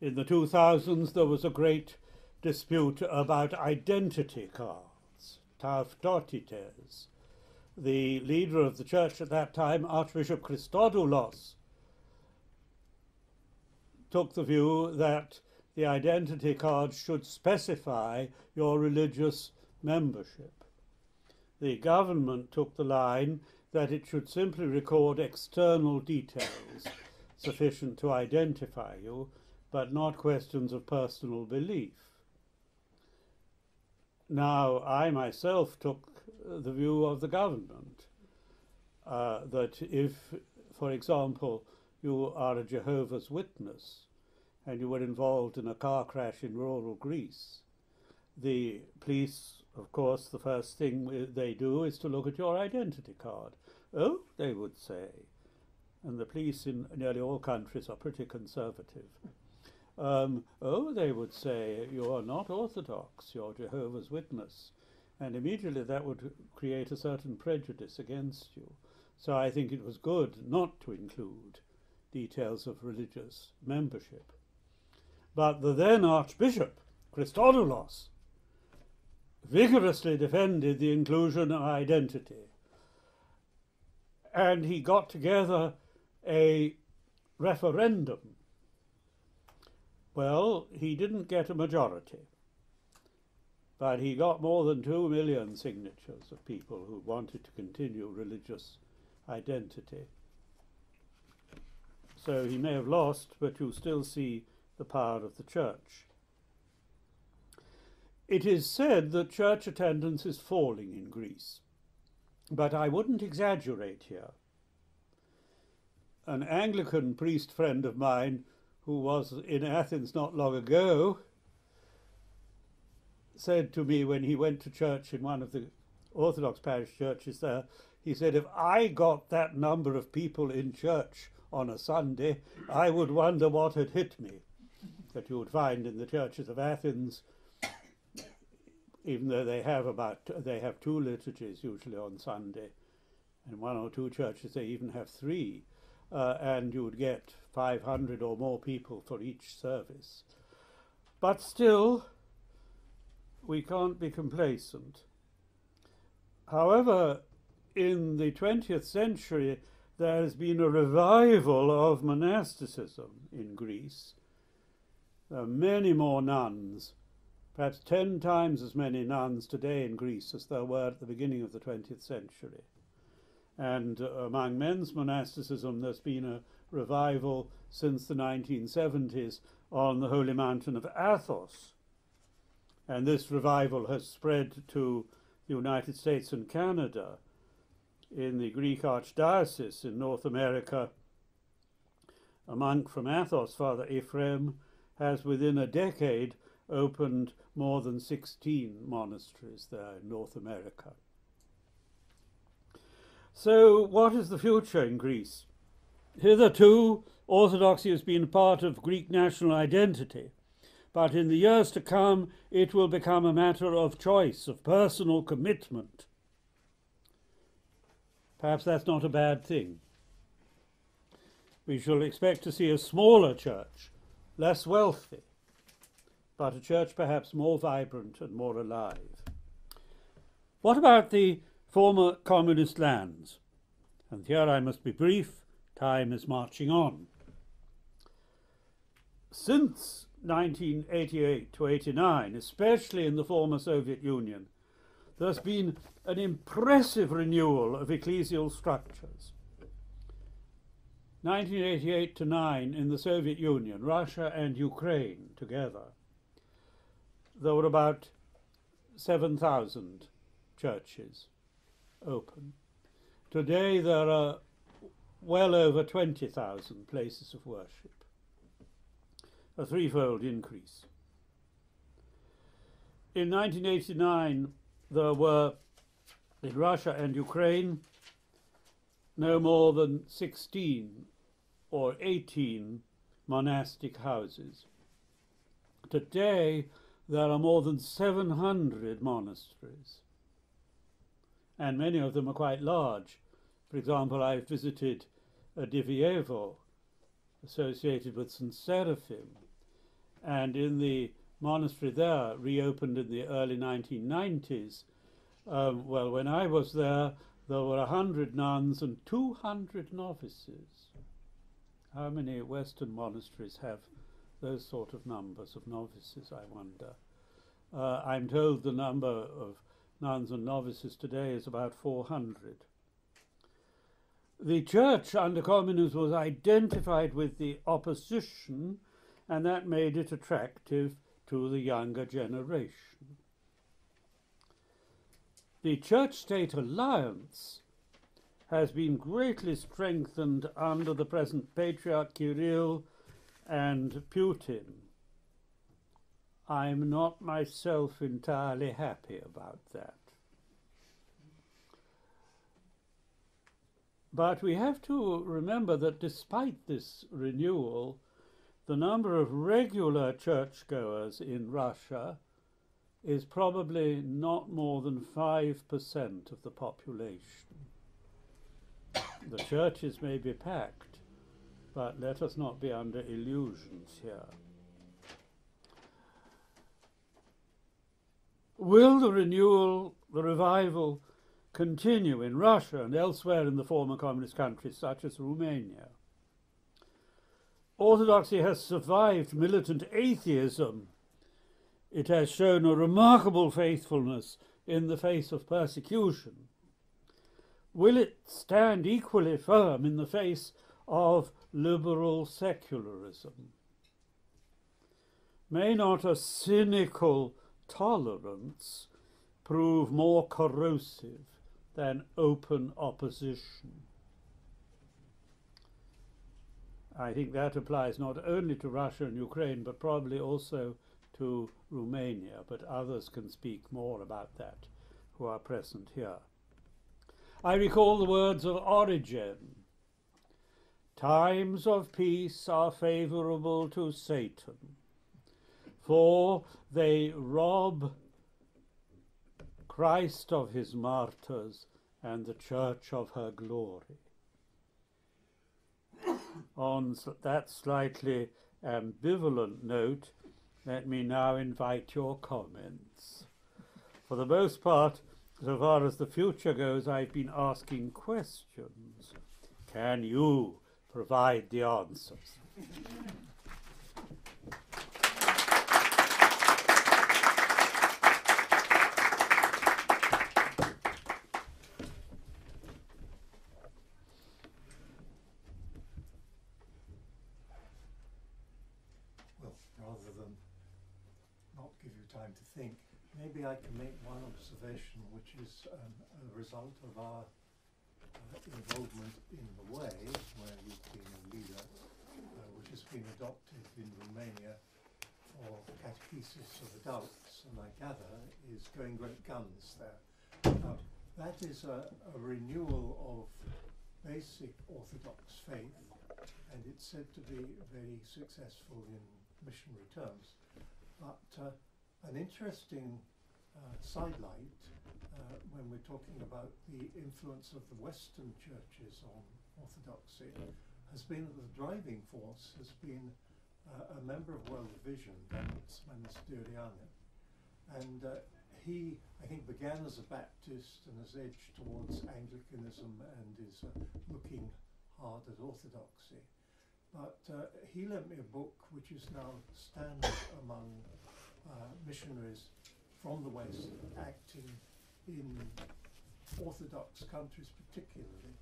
In the 2000s, there was a great dispute about identity cards, taftotites. The leader of the church at that time, Archbishop Christodoulos, took the view that the identity card should specify your religious membership. The government took the line that it should simply record external details sufficient to identify you, but not questions of personal belief. Now, I myself took the view of the government uh, that if, for example, you are a Jehovah's Witness, and you were involved in a car crash in rural Greece, the police, of course, the first thing they do is to look at your identity card. Oh, they would say. And the police in nearly all countries are pretty conservative. Um, oh, they would say, you are not Orthodox, you're Jehovah's Witness. And immediately that would create a certain prejudice against you. So I think it was good not to include details of religious membership. But the then Archbishop, Christodoulos, vigorously defended the inclusion of identity. And he got together a referendum. Well, he didn't get a majority, but he got more than two million signatures of people who wanted to continue religious identity. So he may have lost, but you still see the power of the church. It is said that church attendance is falling in Greece, but I wouldn't exaggerate here. An Anglican priest friend of mine who was in Athens not long ago said to me when he went to church in one of the Orthodox parish churches there, he said, if I got that number of people in church on a Sunday, I would wonder what had hit me. That you would find in the churches of Athens even though they have about they have two liturgies usually on Sunday, and one or two churches they even have three, uh, and you would get 500 or more people for each service. But still, we can't be complacent. However, in the 20th century, there has been a revival of monasticism in Greece. There are many more nuns perhaps 10 times as many nuns today in Greece as there were at the beginning of the 20th century. And among men's monasticism, there's been a revival since the 1970s on the holy mountain of Athos. And this revival has spread to the United States and Canada. In the Greek Archdiocese in North America, a monk from Athos, Father Ephraim, has within a decade opened more than 16 monasteries there in North America. So, what is the future in Greece? Hitherto, Orthodoxy has been part of Greek national identity, but in the years to come, it will become a matter of choice, of personal commitment. Perhaps that's not a bad thing. We shall expect to see a smaller church, less wealthy, but a church perhaps more vibrant and more alive. What about the former communist lands? And here I must be brief, time is marching on. Since 1988 to 89, especially in the former Soviet Union, there's been an impressive renewal of ecclesial structures. 1988 to 9 in the Soviet Union, Russia and Ukraine together there were about 7,000 churches open. Today there are well over 20,000 places of worship, a threefold increase. In 1989, there were in Russia and Ukraine no more than 16 or 18 monastic houses. Today, there are more than 700 monasteries, and many of them are quite large. For example, I visited a Diveyevo, associated with St. Seraphim, and in the monastery there, reopened in the early 1990s, um, well, when I was there, there were 100 nuns and 200 novices. How many Western monasteries have those sort of numbers of novices, I wonder. Uh, I'm told the number of nuns and novices today is about 400. The church under communism was identified with the opposition, and that made it attractive to the younger generation. The church state alliance has been greatly strengthened under the present Patriarch Kirill and Putin. I'm not myself entirely happy about that. But we have to remember that despite this renewal, the number of regular churchgoers in Russia is probably not more than 5% of the population. The churches may be packed, but let us not be under illusions here. Will the renewal, the revival, continue in Russia and elsewhere in the former communist countries, such as Romania. Orthodoxy has survived militant atheism. It has shown a remarkable faithfulness in the face of persecution. Will it stand equally firm in the face of liberal secularism? May not a cynical tolerance prove more corrosive than open opposition? I think that applies not only to Russia and Ukraine, but probably also to Romania, but others can speak more about that who are present here. I recall the words of Origen Times of peace are favorable to Satan, for they rob Christ of his martyrs and the church of her glory on that slightly ambivalent note, let me now invite your comments. For the most part, so far as the future goes, I've been asking questions. Can you provide the answers? Well, rather than not give you time to think, maybe I can make one observation, which is um, a result of our involvement in the way, where you've been a leader, uh, which has been adopted in Romania for catechesis of adults, and I gather is going great guns there. That is a, a renewal of basic Orthodox faith, and it's said to be very successful in missionary terms. But uh, an interesting uh, sidelight uh, when we're talking about the influence of the Western churches on Orthodoxy has been that the driving force has been uh, a member of World Vision, Manis Durianin. And uh, he, I think, began as a Baptist and has edged towards Anglicanism and is uh, looking hard at Orthodoxy. But uh, he lent me a book which is now standard among missionaries from the West acting in Orthodox countries particularly,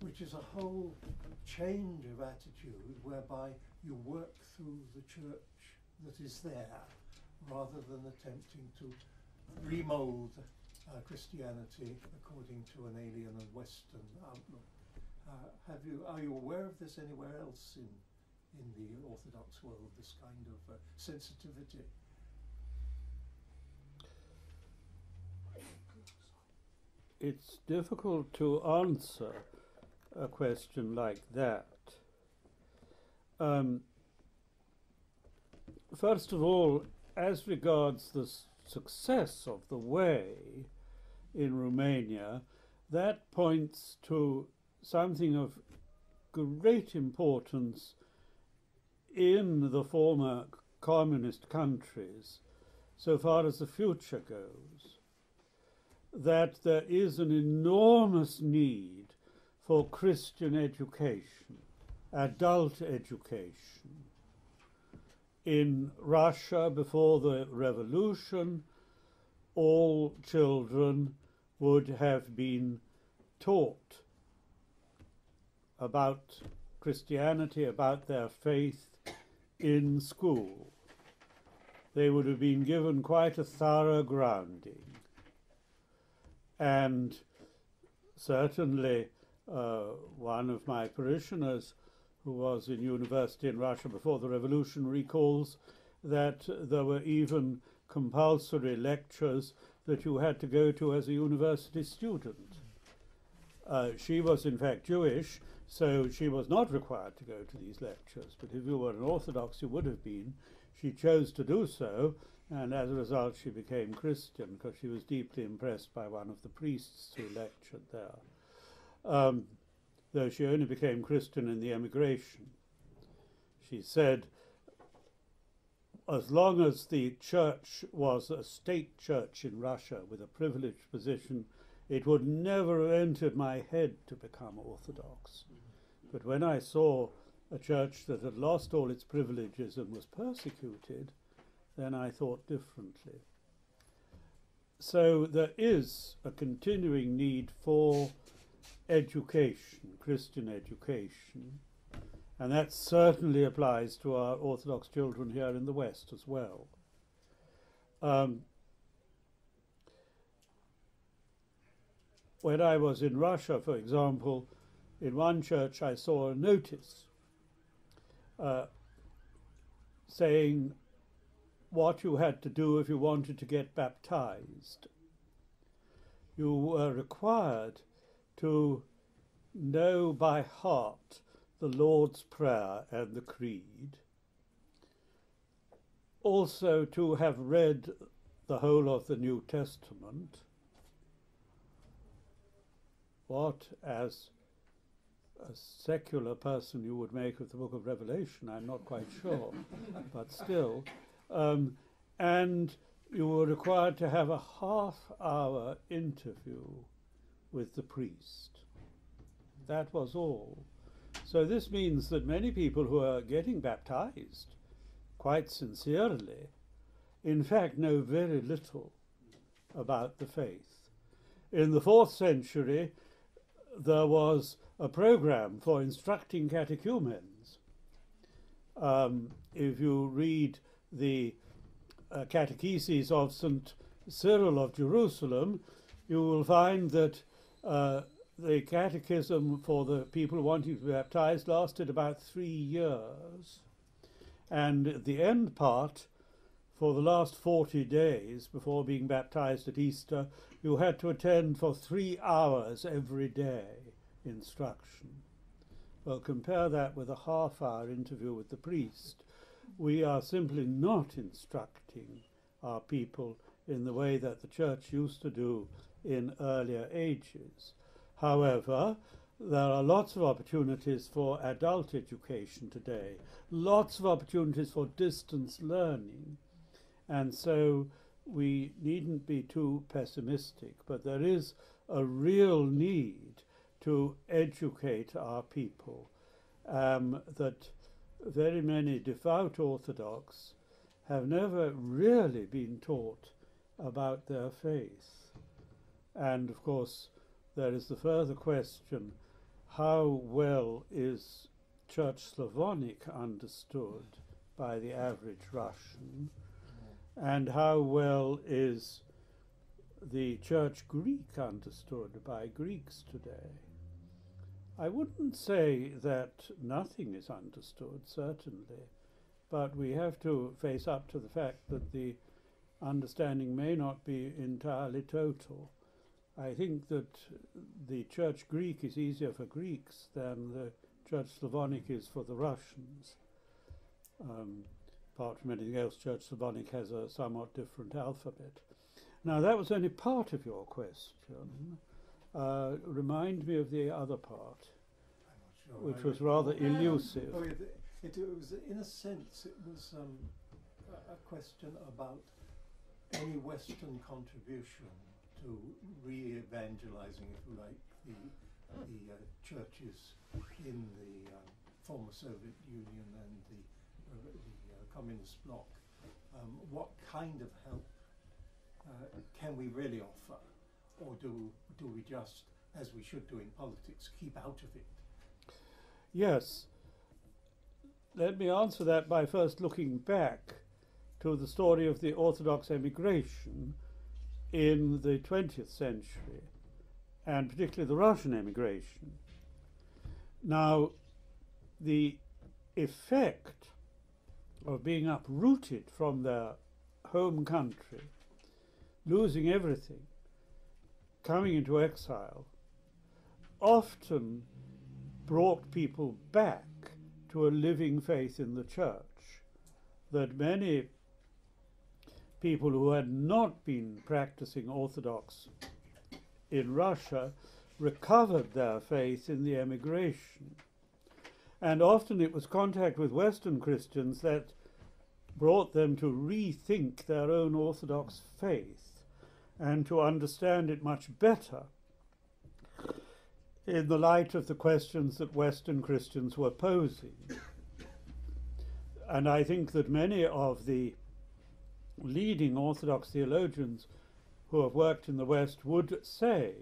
which is a whole change of attitude whereby you work through the church that is there rather than attempting to remold uh, Christianity according to an alien and Western outlook. Uh, have you, are you aware of this anywhere else in, in the Orthodox world, this kind of uh, sensitivity? It's difficult to answer a question like that. Um, first of all, as regards the success of the way in Romania, that points to something of great importance in the former communist countries so far as the future goes that there is an enormous need for Christian education, adult education. In Russia, before the revolution, all children would have been taught about Christianity, about their faith in school. They would have been given quite a thorough grounding. And certainly, uh, one of my parishioners who was in university in Russia before the revolution recalls that there were even compulsory lectures that you had to go to as a university student. Uh, she was, in fact, Jewish, so she was not required to go to these lectures. But if you were an Orthodox, you would have been. She chose to do so, and as a result, she became Christian because she was deeply impressed by one of the priests who lectured there. Um, though she only became Christian in the emigration. She said, as long as the church was a state church in Russia with a privileged position it would never have entered my head to become Orthodox. But when I saw a church that had lost all its privileges and was persecuted, then I thought differently. So there is a continuing need for education, Christian education, and that certainly applies to our Orthodox children here in the West as well. Um, when I was in Russia, for example, in one church I saw a notice uh, saying what you had to do if you wanted to get baptized. You were required to know by heart the Lord's Prayer and the Creed. Also, to have read the whole of the New Testament. What, as a secular person, you would make of the book of Revelation, I'm not quite sure, but still. Um, and you were required to have a half hour interview with the priest. That was all. So this means that many people who are getting baptized quite sincerely, in fact, know very little about the faith. In the fourth century, there was a program for instructing catechumens. Um, if you read the uh, catechesis of St. Cyril of Jerusalem, you will find that uh, the catechism for the people wanting to be baptized lasted about three years. And the end part, for the last 40 days before being baptized at Easter, you had to attend for three hours every day instruction. Well, compare that with a half hour interview with the priest. We are simply not instructing our people in the way that the church used to do in earlier ages. However, there are lots of opportunities for adult education today, lots of opportunities for distance learning, and so we needn't be too pessimistic, but there is a real need to educate our people um, that very many devout Orthodox have never really been taught about their faith. And of course, there is the further question how well is Church Slavonic understood by the average Russian? And how well is the Church Greek understood by Greeks today? I wouldn't say that nothing is understood, certainly, but we have to face up to the fact that the understanding may not be entirely total. I think that the Church Greek is easier for Greeks than the Church Slavonic is for the Russians. Um, apart from anything else, Church Slavonic has a somewhat different alphabet. Now, that was only part of your question. Uh, remind me of the other part, which was rather elusive. Oh, it, it, it was, in a sense, it was um, a, a question about any Western contribution to re-evangelizing, if you like, the, the uh, churches in the uh, former Soviet Union and the, uh, the uh, communist bloc. Um, what kind of help uh, can we really offer, or do do we just, as we should do in politics, keep out of it? Yes. Let me answer that by first looking back to the story of the Orthodox emigration in the 20th century, and particularly the Russian emigration. Now, the effect of being uprooted from their home country, losing everything, coming into exile, often brought people back to a living faith in the church. That many people who had not been practicing Orthodox in Russia recovered their faith in the emigration. And often it was contact with Western Christians that brought them to rethink their own Orthodox faith and to understand it much better in the light of the questions that Western Christians were posing. And I think that many of the leading Orthodox theologians who have worked in the West would say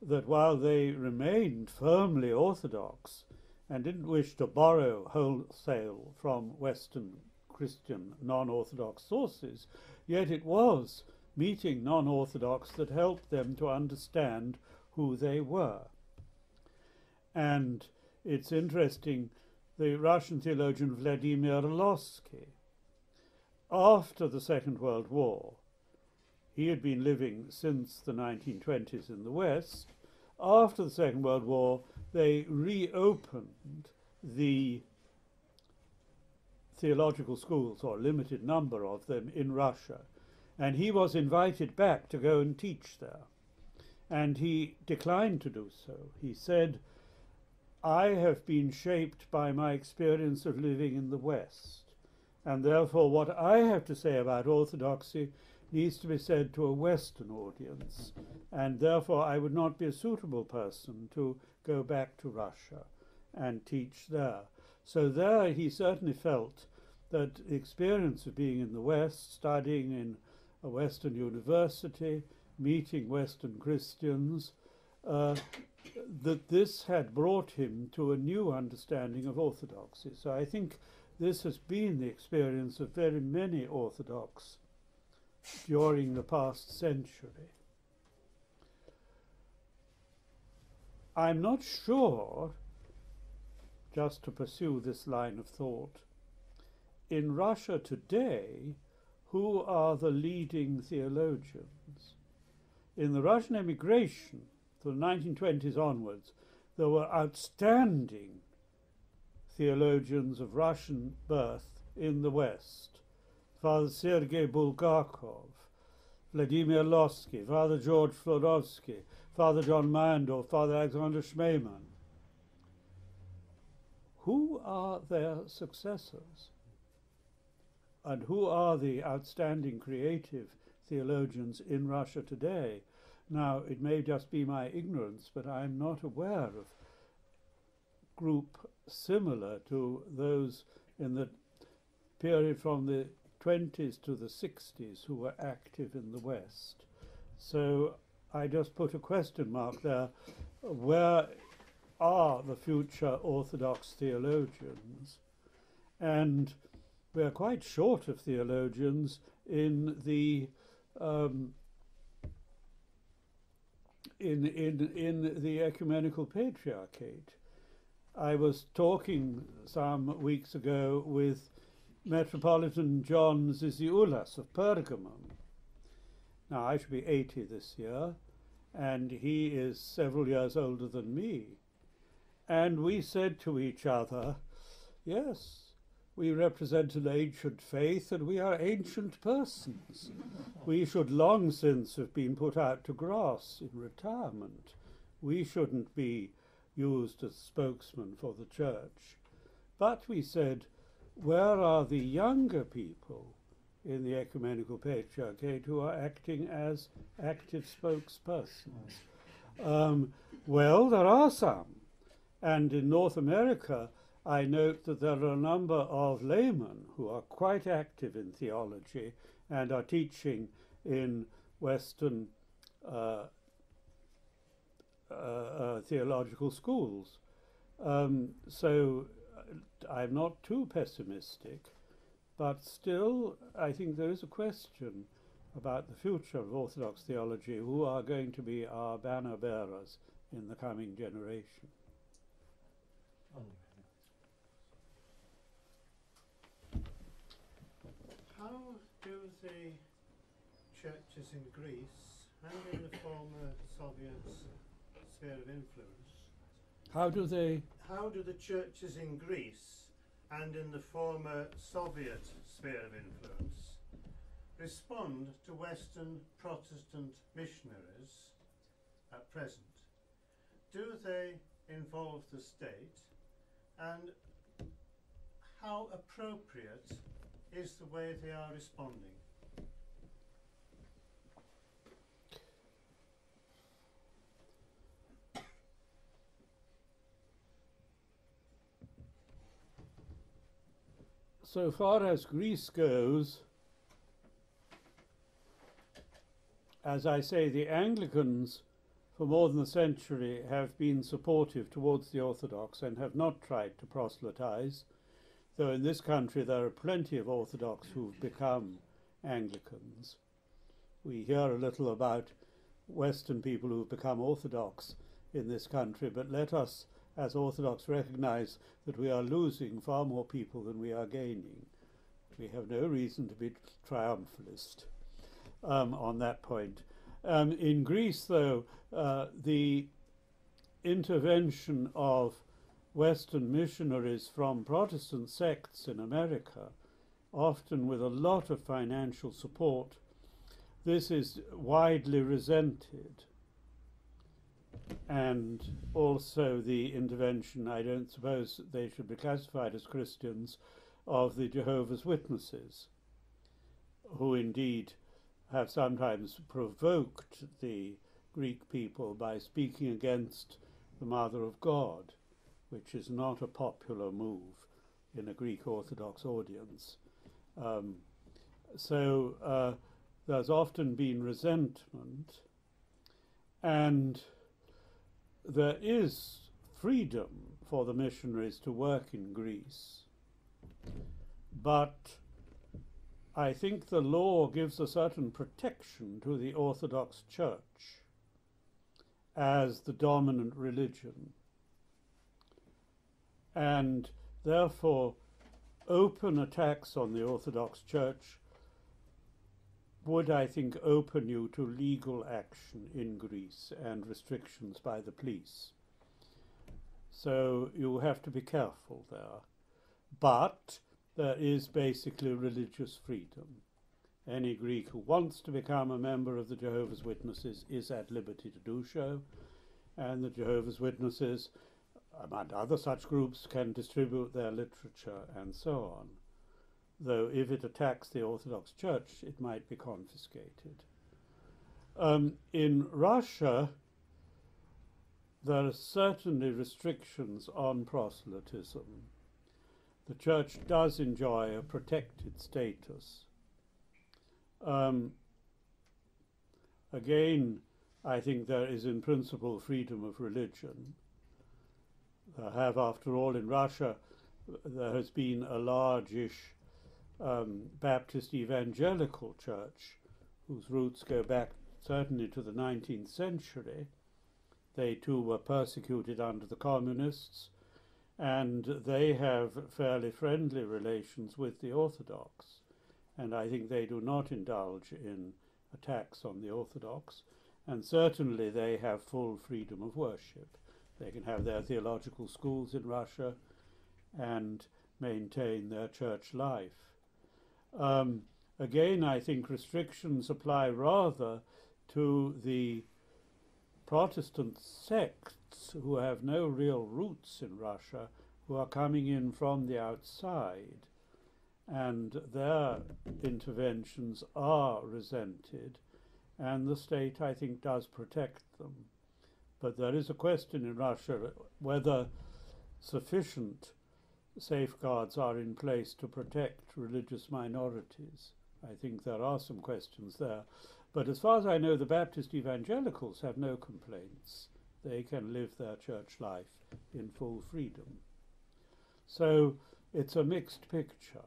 that while they remained firmly Orthodox and didn't wish to borrow wholesale from Western Christian non Orthodox sources, yet it was meeting non Orthodox that helped them to understand who they were. And it's interesting, the Russian theologian Vladimir Lossky, after the Second World War, he had been living since the 1920s in the West. After the Second World War, they reopened the theological schools, or a limited number of them, in Russia. And he was invited back to go and teach there. And he declined to do so. He said, I have been shaped by my experience of living in the West, and therefore what I have to say about orthodoxy needs to be said to a Western audience, and therefore I would not be a suitable person to go back to Russia and teach there. So there he certainly felt that the experience of being in the West, studying in a Western university, meeting Western Christians, uh, that this had brought him to a new understanding of orthodoxy. So I think this has been the experience of very many Orthodox during the past century. I'm not sure, just to pursue this line of thought, in Russia today, who are the leading theologians? In the Russian emigration, from the 1920s onwards, there were outstanding theologians of Russian birth in the West. Father Sergei Bulgakov, Vladimir Lossky, Father George Florovsky, Father John Meyendorff, Father Alexander Schmemann. Who are their successors? And who are the outstanding creative theologians in Russia today? Now, it may just be my ignorance, but I'm not aware of group similar to those in the period from the 20s to the 60s who were active in the West. So I just put a question mark there. Where are the future Orthodox theologians? And we're quite short of theologians in the um, in, in, in the ecumenical patriarchate. I was talking some weeks ago with Metropolitan John Zizioulas of Pergamum. Now, I should be 80 this year, and he is several years older than me. And we said to each other, Yes, we represent an ancient faith and we are ancient persons. we should long since have been put out to grass in retirement. We shouldn't be used as spokesmen for the church. But we said, where are the younger people in the ecumenical patriarchate who are acting as active spokespersons? Um, well, there are some. And in North America, I note that there are a number of laymen who are quite active in theology and are teaching in Western uh, uh, uh, theological schools. Um, so uh, I'm not too pessimistic, but still, I think there is a question about the future of Orthodox theology who are going to be our banner bearers in the coming generation. How do the churches in Greece and in the former Soviet sphere of influence, How do they? how do the churches in Greece and in the former Soviet sphere of influence respond to Western Protestant missionaries at present? Do they involve the state and how appropriate is the way they are responding. So far as Greece goes, as I say, the Anglicans for more than a century have been supportive towards the Orthodox and have not tried to proselytize though in this country there are plenty of Orthodox who've become Anglicans. We hear a little about Western people who've become Orthodox in this country, but let us, as Orthodox, recognize that we are losing far more people than we are gaining. We have no reason to be triumphalist um, on that point. Um, in Greece, though, uh, the intervention of Western missionaries from Protestant sects in America, often with a lot of financial support, this is widely resented. And also the intervention, I don't suppose they should be classified as Christians, of the Jehovah's Witnesses, who indeed have sometimes provoked the Greek people by speaking against the Mother of God, which is not a popular move in a Greek Orthodox audience. Um, so uh, there's often been resentment, and there is freedom for the missionaries to work in Greece, but I think the law gives a certain protection to the Orthodox Church as the dominant religion. And therefore, open attacks on the Orthodox Church would, I think, open you to legal action in Greece and restrictions by the police. So you have to be careful there. But there is basically religious freedom. Any Greek who wants to become a member of the Jehovah's Witnesses is at liberty to do so, and the Jehovah's Witnesses, among other such groups, can distribute their literature and so on. Though if it attacks the Orthodox Church, it might be confiscated. Um, in Russia, there are certainly restrictions on proselytism the church does enjoy a protected status. Um, again, I think there is in principle freedom of religion. There have, after all, in Russia, there has been a largish um, Baptist evangelical church whose roots go back certainly to the 19th century. They too were persecuted under the communists and they have fairly friendly relations with the Orthodox. And I think they do not indulge in attacks on the Orthodox, and certainly they have full freedom of worship. They can have their theological schools in Russia and maintain their church life. Um, again, I think restrictions apply rather to the Protestant sects who have no real roots in Russia who are coming in from the outside, and their interventions are resented, and the state, I think, does protect them. But there is a question in Russia whether sufficient safeguards are in place to protect religious minorities. I think there are some questions there. But as far as I know, the Baptist evangelicals have no complaints they can live their church life in full freedom. So it's a mixed picture.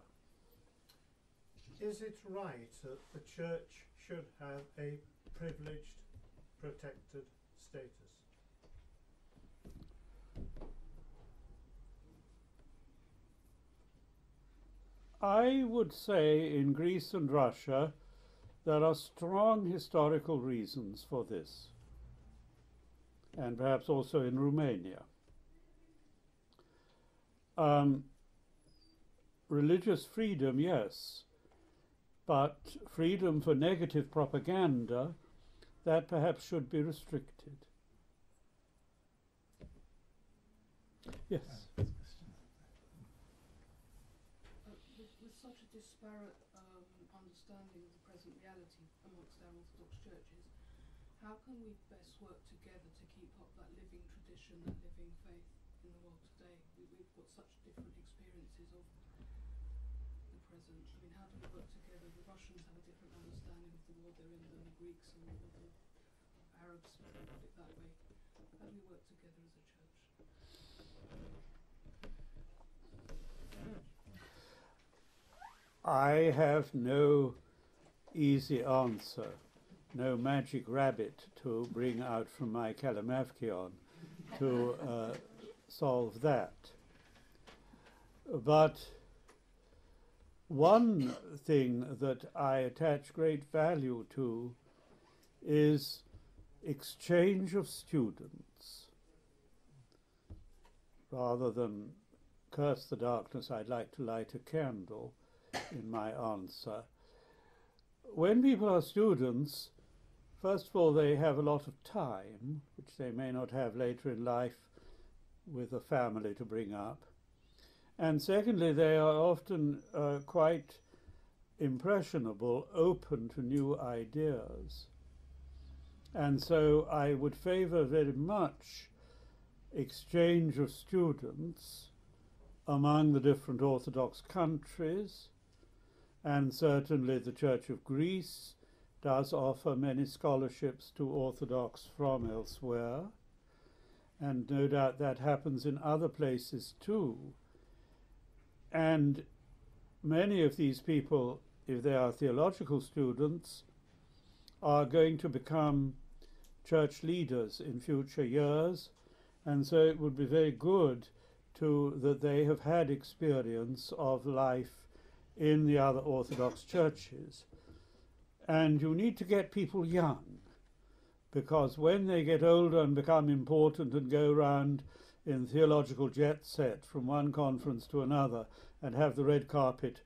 Is it right that the church should have a privileged, protected status? I would say in Greece and Russia there are strong historical reasons for this and perhaps also in Romania. Um, religious freedom, yes, but freedom for negative propaganda, that perhaps should be restricted. Yes. Uh, with, with such a disparate um, understanding of the present reality amongst our Orthodox churches, how can we best work together to keep up that living tradition, that living faith in the world today? We, we've got such different experiences of the present? I mean, how do we work together? The Russians have a different understanding of the war they're in than the Greeks or the Arabs, put it that way. How do we work together as a church? I have no easy answer, no magic rabbit to bring out from my kalimavkion to uh, solve that. But one thing that I attach great value to is exchange of students. Rather than curse the darkness, I'd like to light a candle in my answer. When people are students, first of all, they have a lot of time, which they may not have later in life with a family to bring up. And secondly, they are often uh, quite impressionable, open to new ideas. And so I would favor very much exchange of students among the different Orthodox countries, and certainly the Church of Greece does offer many scholarships to Orthodox from elsewhere, and no doubt that happens in other places too. And many of these people, if they are theological students, are going to become church leaders in future years, and so it would be very good to that they have had experience of life in the other Orthodox churches. And you need to get people young, because when they get older and become important and go around in theological jet set from one conference to another and have the red carpet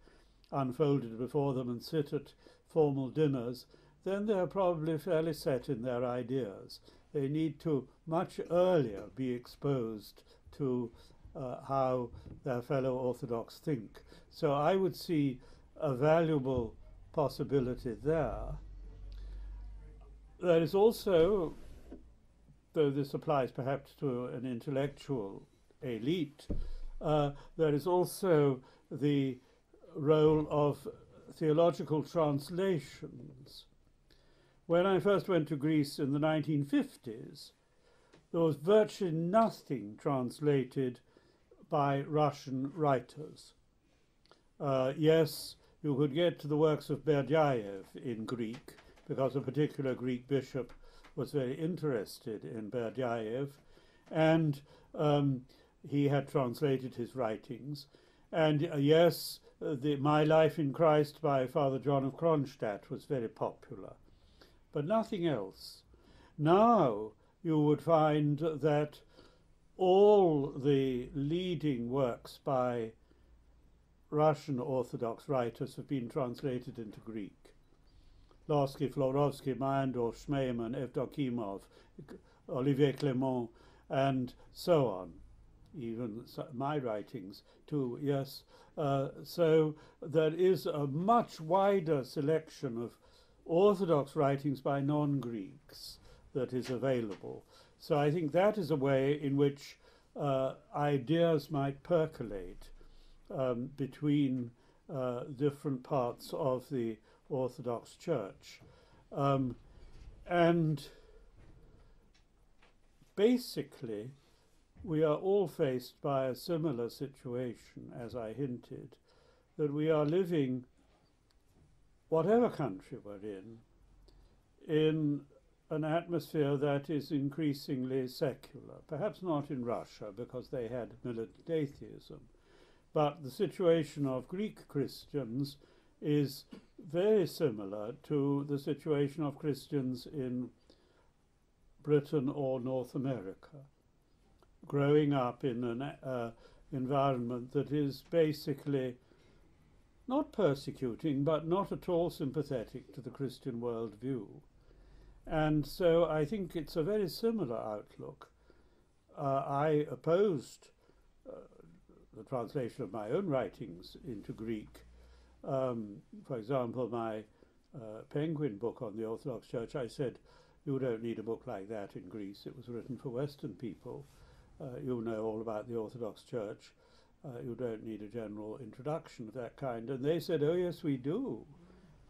unfolded before them and sit at formal dinners, then they're probably fairly set in their ideas. They need to much earlier be exposed to uh, how their fellow Orthodox think. So I would see a valuable possibility there. There is also, though this applies perhaps to an intellectual elite, uh, there is also the role of theological translations. When I first went to Greece in the 1950s, there was virtually nothing translated by Russian writers. Uh, yes, you could get to the works of Berdyaev in Greek, because a particular Greek bishop was very interested in Berdyaev, and um, he had translated his writings. And uh, yes, the, My Life in Christ by Father John of Kronstadt was very popular, but nothing else. Now you would find that all the leading works by Russian Orthodox writers have been translated into Greek. Lossky, Florovsky, Meyendorff, Schmemann, Evdokimov, Olivier Clement, and so on. Even my writings, too, yes. Uh, so there is a much wider selection of Orthodox writings by non Greeks that is available. So I think that is a way in which uh, ideas might percolate um, between uh, different parts of the Orthodox Church. Um, and basically, we are all faced by a similar situation, as I hinted, that we are living, whatever country we're in, in an atmosphere that is increasingly secular. Perhaps not in Russia, because they had militant atheism. But the situation of Greek Christians is very similar to the situation of Christians in Britain or North America, growing up in an uh, environment that is basically not persecuting, but not at all sympathetic to the Christian worldview. And so I think it's a very similar outlook. Uh, I opposed the translation of my own writings into Greek. Um, for example, my uh, Penguin book on the Orthodox Church, I said, you don't need a book like that in Greece. It was written for Western people. Uh, you know all about the Orthodox Church. uh, you don't need a general introduction of that kind. And they said, oh, yes, we do,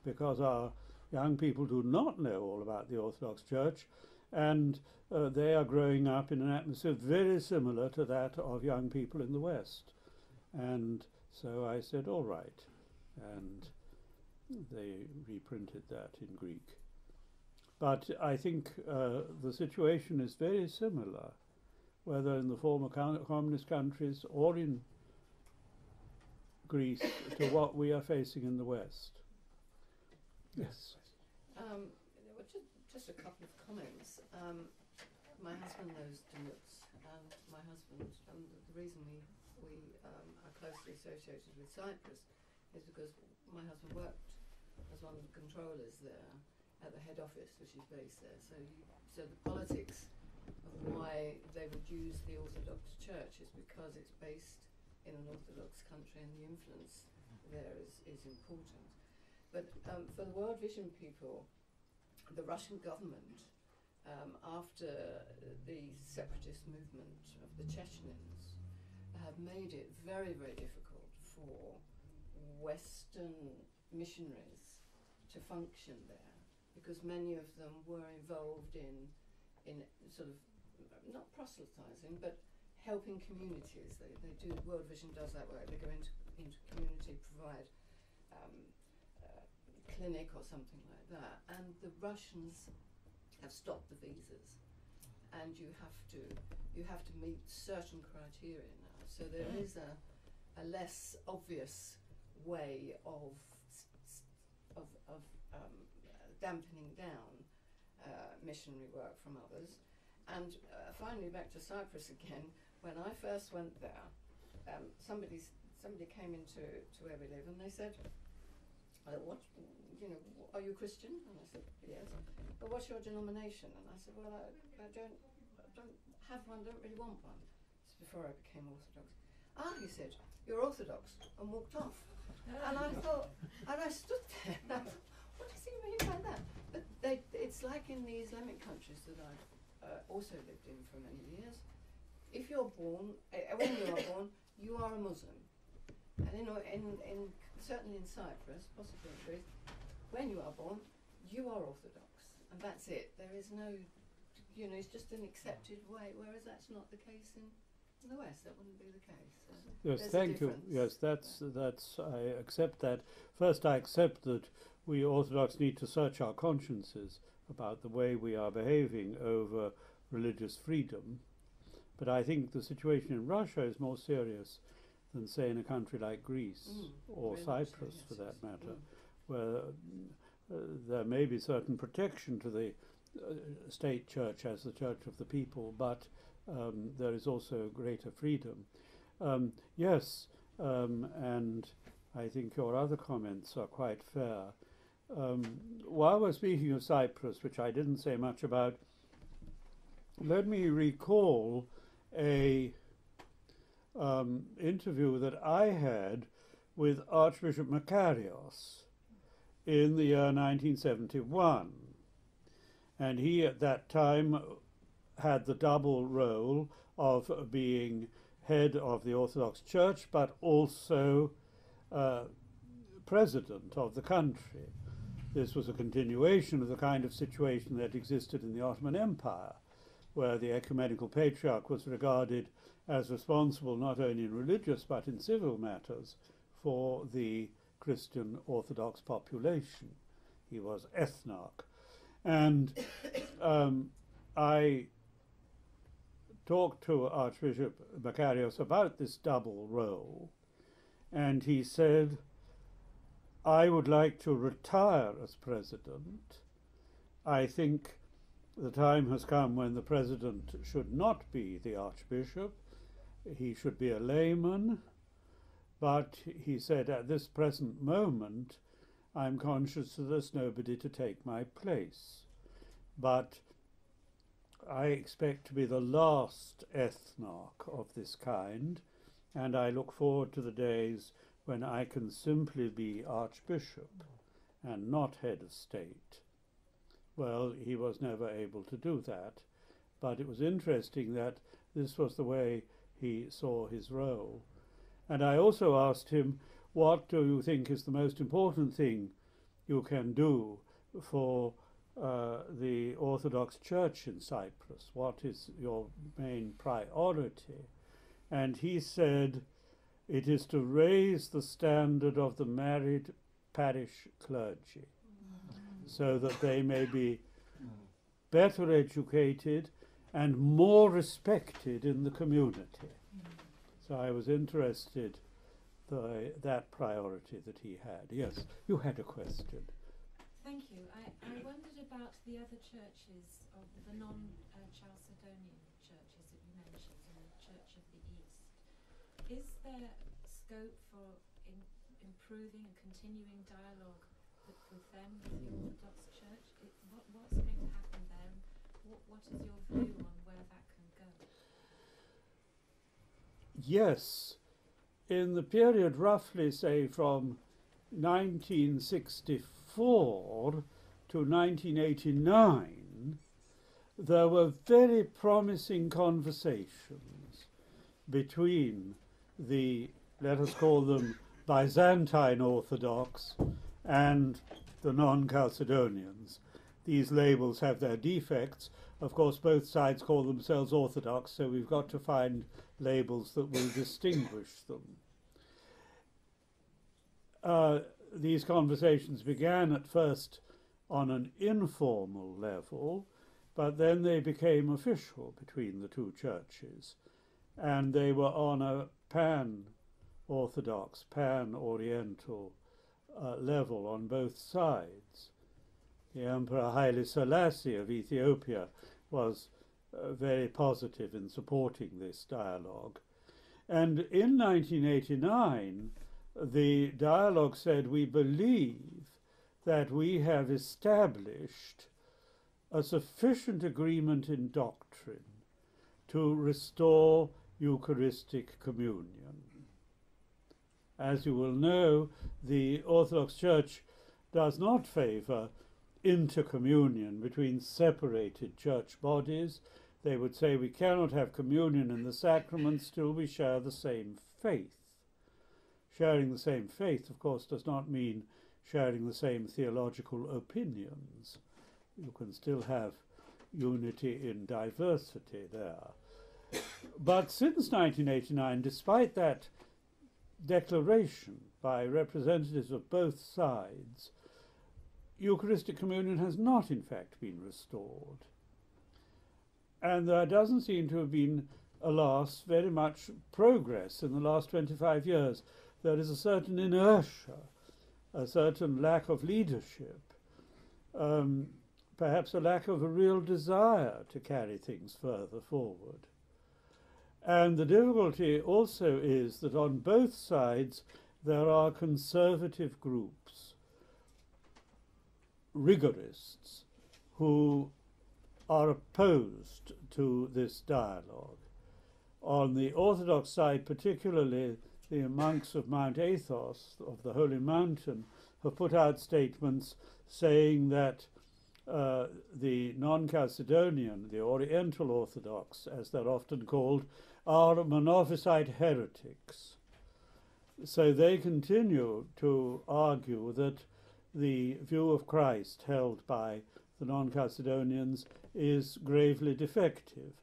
because our young people do not know all about the Orthodox Church, and uh, they are growing up in an atmosphere very similar to that of young people in the West. And so I said, all right. And they reprinted that in Greek. But I think uh, the situation is very similar, whether in the former communist countries or in Greece, to what we are facing in the West. Yes. Um, just, just, a couple of comments. Um, my husband knows Deluxe, and my husband, and the reason we, we um, closely associated with Cyprus is because my husband worked as one of the controllers there at the head office, which is based there. So, you, so the politics of why they would use the Orthodox Church is because it's based in an Orthodox country and the influence there is, is important. But um, for the World Vision people, the Russian government, um, after the separatist movement of the Chechens, have made it very, very difficult for Western missionaries to function there because many of them were involved in in sort of not proselytizing but helping communities. They, they do World Vision does that work. They go into into community, provide um, uh, clinic or something like that, and the Russians have stopped the visas, and you have to you have to meet certain criteria. So there is a a less obvious way of of, of um, dampening down uh, missionary work from others. And uh, finally, back to Cyprus again. When I first went there, um, somebody somebody came into to where we live, and they said, uh, "What, you know, are you Christian?" And I said, "Yes." But what's your denomination? And I said, "Well, I, I don't I don't have one. Don't really want one." Before I became Orthodox. Ah, he said, "You're Orthodox," and walked off. And I thought, and I stood there, and I thought, what does he mean by that? But they, it's like in the Islamic countries that I've uh, also lived in for many years. If you're born, uh, when you are born, you are a Muslim. And in, in, in, certainly in Cyprus, possibly in Greece, when you are born, you are Orthodox. And that's it. There is no, you know, it's just an accepted way, whereas that's not the case in West, that wouldn't be the case. So yes, thank you. Yes, that's that's I accept that. First, I accept that we Orthodox need to search our consciences about the way we are behaving over religious freedom. But I think the situation in Russia is more serious than, say, in a country like Greece mm, or Cyprus, yes, for that matter, mm. where uh, there may be certain protection to the uh, state church as the church of the people, but um, there is also greater freedom. Um, yes, um, and I think your other comments are quite fair. Um, while we're speaking of Cyprus, which I didn't say much about, let me recall a um, interview that I had with Archbishop Makarios in the year 1971. And he at that time had the double role of being head of the Orthodox Church, but also uh, president of the country. This was a continuation of the kind of situation that existed in the Ottoman Empire, where the ecumenical patriarch was regarded as responsible not only in religious but in civil matters for the Christian Orthodox population. He was ethnarch. And um, I talked to Archbishop Makarios about this double role, and he said, I would like to retire as president. I think the time has come when the president should not be the archbishop, he should be a layman. But he said, at this present moment, I'm conscious that there's nobody to take my place. But I expect to be the last ethnarch of this kind, and I look forward to the days when I can simply be archbishop and not head of state. Well, he was never able to do that, but it was interesting that this was the way he saw his role. And I also asked him, what do you think is the most important thing you can do for uh, the Orthodox Church in Cyprus? What is your main priority? And he said, it is to raise the standard of the married parish clergy so that they may be better educated and more respected in the community. So I was interested the that priority that he had. Yes, you had a question. Thank you. I, I wondered about the other churches of the non uh, churches that you mentioned in the Church of the East. Is there scope for in, improving and continuing dialogue with, with them, with the Orthodox Church? It, what, what's going to happen there? What, what is your view on where that can go? Yes, in the period roughly, say, from 1964 to 1989, there were very promising conversations between the, let us call them Byzantine Orthodox, and the non Chalcedonians. These labels have their defects. Of course, both sides call themselves Orthodox, so we've got to find labels that will distinguish them. Uh, these conversations began at first on an informal level, but then they became official between the two churches, and they were on a pan Orthodox, pan Oriental uh, level on both sides. The Emperor Haile Selassie of Ethiopia was uh, very positive in supporting this dialogue. And in 1989, the dialogue said, We believe that we have established a sufficient agreement in doctrine to restore Eucharistic communion. As you will know, the Orthodox Church does not favour intercommunion between separated church bodies. They would say we cannot have communion in the sacraments till we share the same faith. Sharing the same faith, of course, does not mean sharing the same theological opinions. You can still have unity in diversity there. But since 1989, despite that declaration by representatives of both sides, Eucharistic communion has not, in fact, been restored. And there doesn't seem to have been, alas, very much progress in the last 25 years. There is a certain inertia, a certain lack of leadership, um, perhaps a lack of a real desire to carry things further forward. And the difficulty also is that on both sides there are conservative groups, rigorists, who are opposed to this dialogue. On the Orthodox side, particularly, the monks of Mount Athos, of the Holy Mountain, have put out statements saying that uh, the non Chalcedonian, the Oriental Orthodox, as they're often called, are Monophysite heretics. So they continue to argue that the view of Christ held by the non Chalcedonians is gravely defective.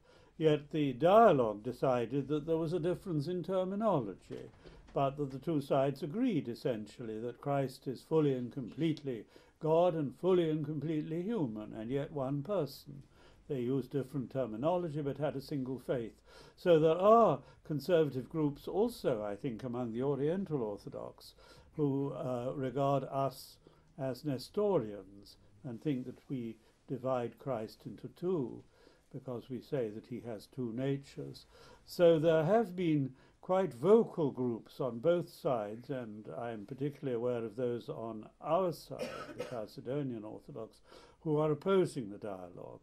Yet the dialogue decided that there was a difference in terminology, but that the two sides agreed essentially that Christ is fully and completely God and fully and completely human, and yet one person. They used different terminology but had a single faith. So there are conservative groups also, I think, among the Oriental Orthodox who uh, regard us as Nestorians and think that we divide Christ into two because we say that he has two natures. So there have been quite vocal groups on both sides, and I'm particularly aware of those on our side, the Chalcedonian Orthodox, who are opposing the dialogue.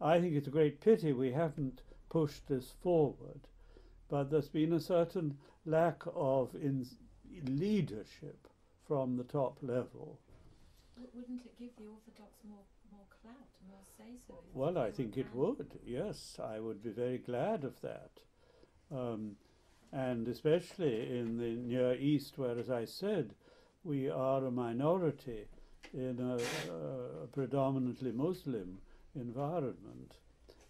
I think it's a great pity we haven't pushed this forward, but there's been a certain lack of in leadership from the top level. Wouldn't it give the Orthodox more say so? Well, I think it would, yes. I would be very glad of that. Um, and especially in the Near East, where, as I said, we are a minority in a, a predominantly Muslim environment.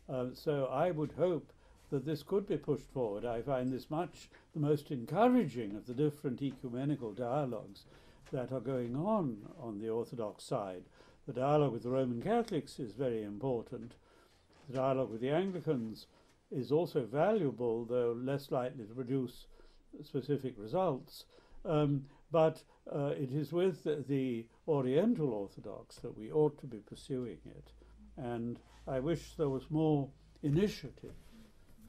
Uh, so I would hope that this could be pushed forward. I find this much the most encouraging of the different ecumenical dialogues that are going on on the Orthodox side. The dialogue with the Roman Catholics is very important. The dialogue with the Anglicans is also valuable, though less likely to produce specific results. Um, but uh, it is with the, the Oriental Orthodox that we ought to be pursuing it. And I wish there was more initiative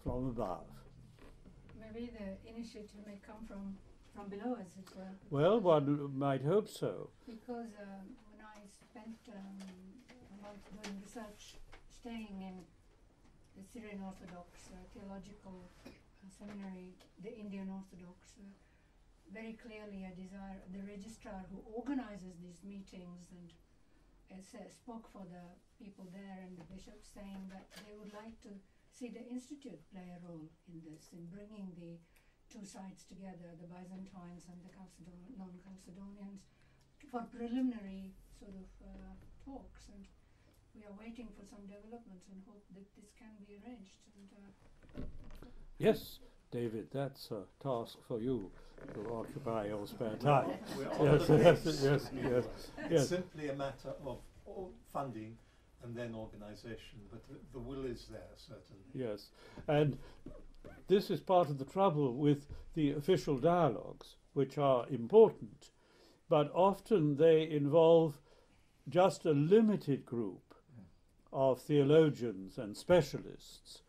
from above. Maybe the initiative may come from, from below, as it were. Well, one might hope so. Because um, spent um, a month doing research, staying in the Syrian Orthodox uh, Theological uh, Seminary, the Indian Orthodox, uh, very clearly a desire, the registrar who organizes these meetings and uh, spoke for the people there and the bishops saying that they would like to see the institute play a role in this, in bringing the two sides together, the Byzantines and the Chalcedon- non-Chalcedonians, for preliminary sort of uh, talks. And we are waiting for some developments and hope that this can be arranged. And uh, Yes, David, that's a task for you to occupy your spare time. We're Yes, yes, yes, yes, It's yes. simply a matter of funding and then organisation, but the, the will is there certainly. Yes, and this is part of the trouble with the official dialogues, which are important, but often they involve just a limited group of theologians and specialists,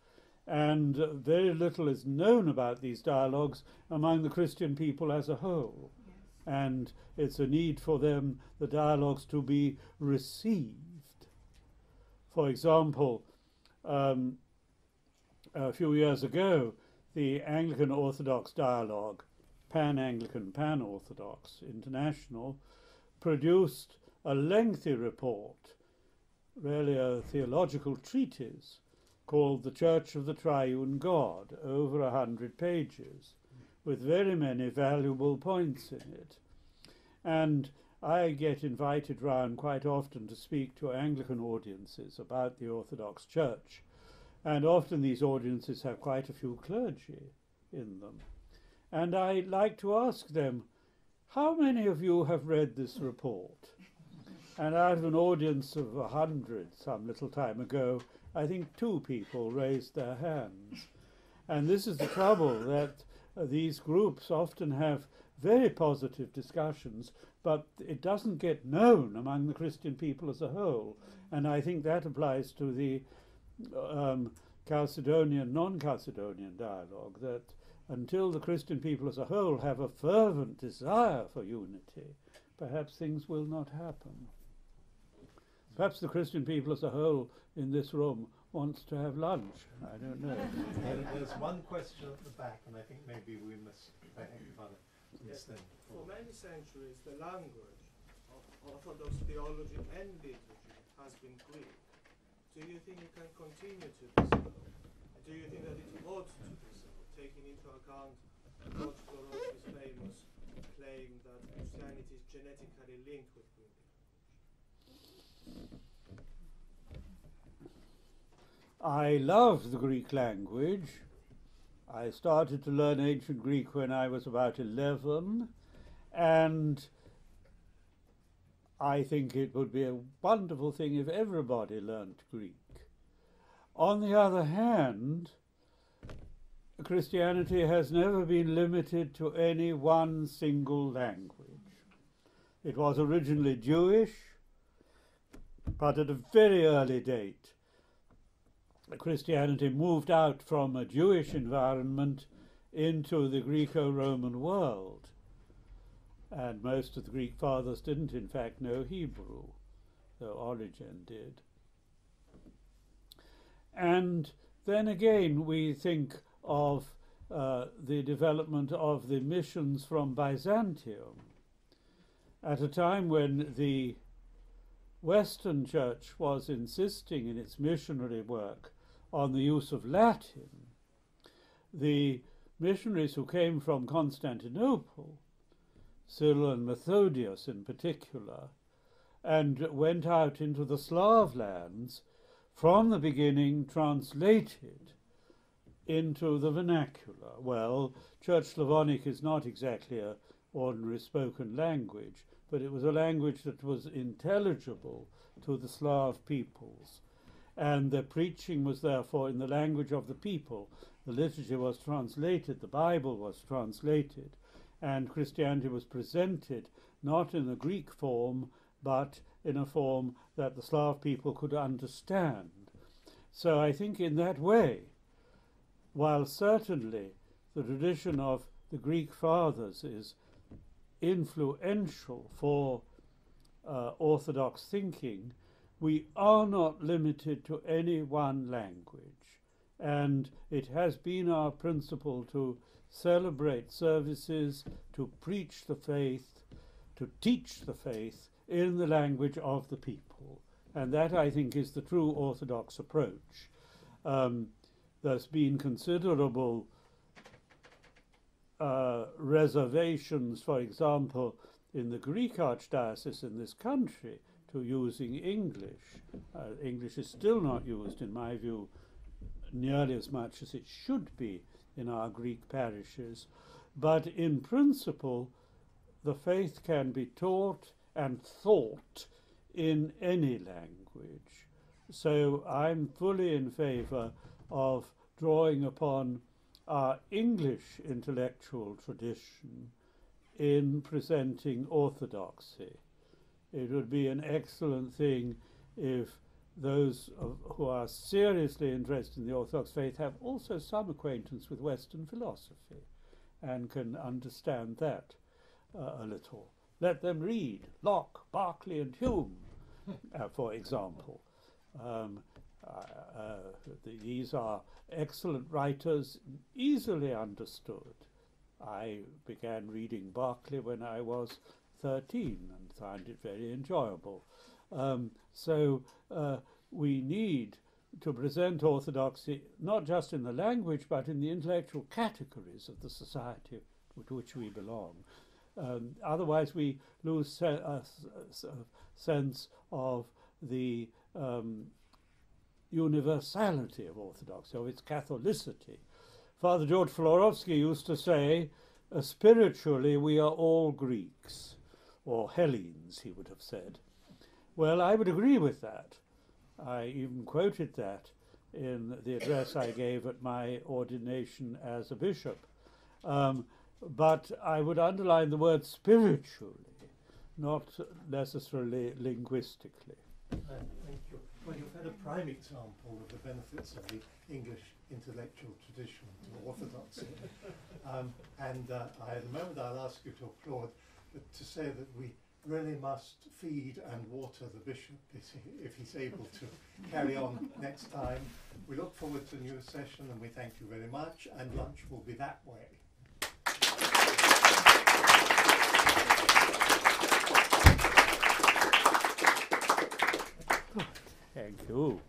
and very little is known about these dialogues among the Christian people as a whole. yes. And it's a need for them, the dialogues, to be received. For example, um, a few years ago, the Anglican Orthodox Dialogue, Pan Anglican, Pan Orthodox International, produced a lengthy report, really a theological treatise, called The Church of the Triune God, over a hundred pages, with very many valuable points in it. And I get invited round quite often to speak to Anglican audiences about the Orthodox Church. And often these audiences have quite a few clergy in them. And I like to ask them, how many of you have read this report? And out of an audience of a hundred some little time ago, I think two people raised their hands. And this is the trouble that uh, these groups often have very positive discussions, but it doesn't get known among the Christian people as a whole. And I think that applies to the um, Chalcedonian, non Chalcedonian dialogue, that until the Christian people as a whole have a fervent desire for unity, perhaps things will not happen. Perhaps the Christian people as a whole in this room wants to have lunch. I don't know. There's one question at the back, and I think maybe we must beg Father Yes. listen. For many centuries, the language of Orthodox theology and liturgy has been Greek. Do you think it can continue to be so? Do you think that it ought to be so, taking into account George Florovsky's famous claim that Christianity is genetically linked with Greek? I love the Greek language. I started to learn ancient Greek when I was about 11, and I think it would be a wonderful thing if everybody learnt Greek. On the other hand, Christianity has never been limited to any one single language. It was originally Jewish, but at a very early date, Christianity moved out from a Jewish environment into the Greco Roman world. And most of the Greek fathers didn't, in fact, know Hebrew, though Origen did. And then again, we think of uh, the development of the missions from Byzantium at a time when the Western Church was insisting in its missionary work on the use of Latin. The missionaries who came from Constantinople, Cyril and Methodius in particular, and went out into the Slav lands, from the beginning translated into the vernacular. Well, Church Slavonic is not exactly a ordinary spoken language, but it was a language that was intelligible to the Slav peoples. And their preaching was therefore in the language of the people. The liturgy was translated, the Bible was translated, and Christianity was presented not in the Greek form, but in a form that the Slav people could understand. So I think in that way, while certainly the tradition of the Greek fathers is influential for uh, Orthodox thinking, we are not limited to any one language. And it has been our principle to celebrate services, to preach the faith, to teach the faith in the language of the people. And that, I think, is the true Orthodox approach. Um, there's been considerable uh, reservations, for example, in the Greek archdiocese in this country to using English. Uh, English is still not used, in my view, nearly as much as it should be in our Greek parishes. But in principle, the faith can be taught and thought in any language. So I'm fully in favor of drawing upon our English intellectual tradition in presenting orthodoxy. It would be an excellent thing if those of, who are seriously interested in the Orthodox faith have also some acquaintance with Western philosophy and can understand that uh, a little. Let them read Locke, Berkeley, and Hume, uh, for example. Um, uh, uh, these are excellent writers, easily understood. I began reading Berkeley when I was 13 and found it very enjoyable. Um, so uh, we need to present orthodoxy not just in the language but in the intellectual categories of the society to which we belong. Um, otherwise, we lose se- a, a sense of the um, universality of orthodoxy, of its Catholicity. Father George Florovsky used to say, uh, spiritually, we are all Greeks, or Hellenes, he would have said. Well, I would agree with that. I even quoted that in the address I gave at my ordination as a bishop. Um, but I would underline the word spiritually, not necessarily linguistically. Thank you. Well, you've had a prime example of the benefits of the English intellectual tradition to orthodoxy. Um, and uh, I, at the moment, I'll ask you to applaud, to say that we really must feed and water the bishop if he's able to carry on next time. We look forward to a new session and we thank you very much, and lunch will be that way. Thank you.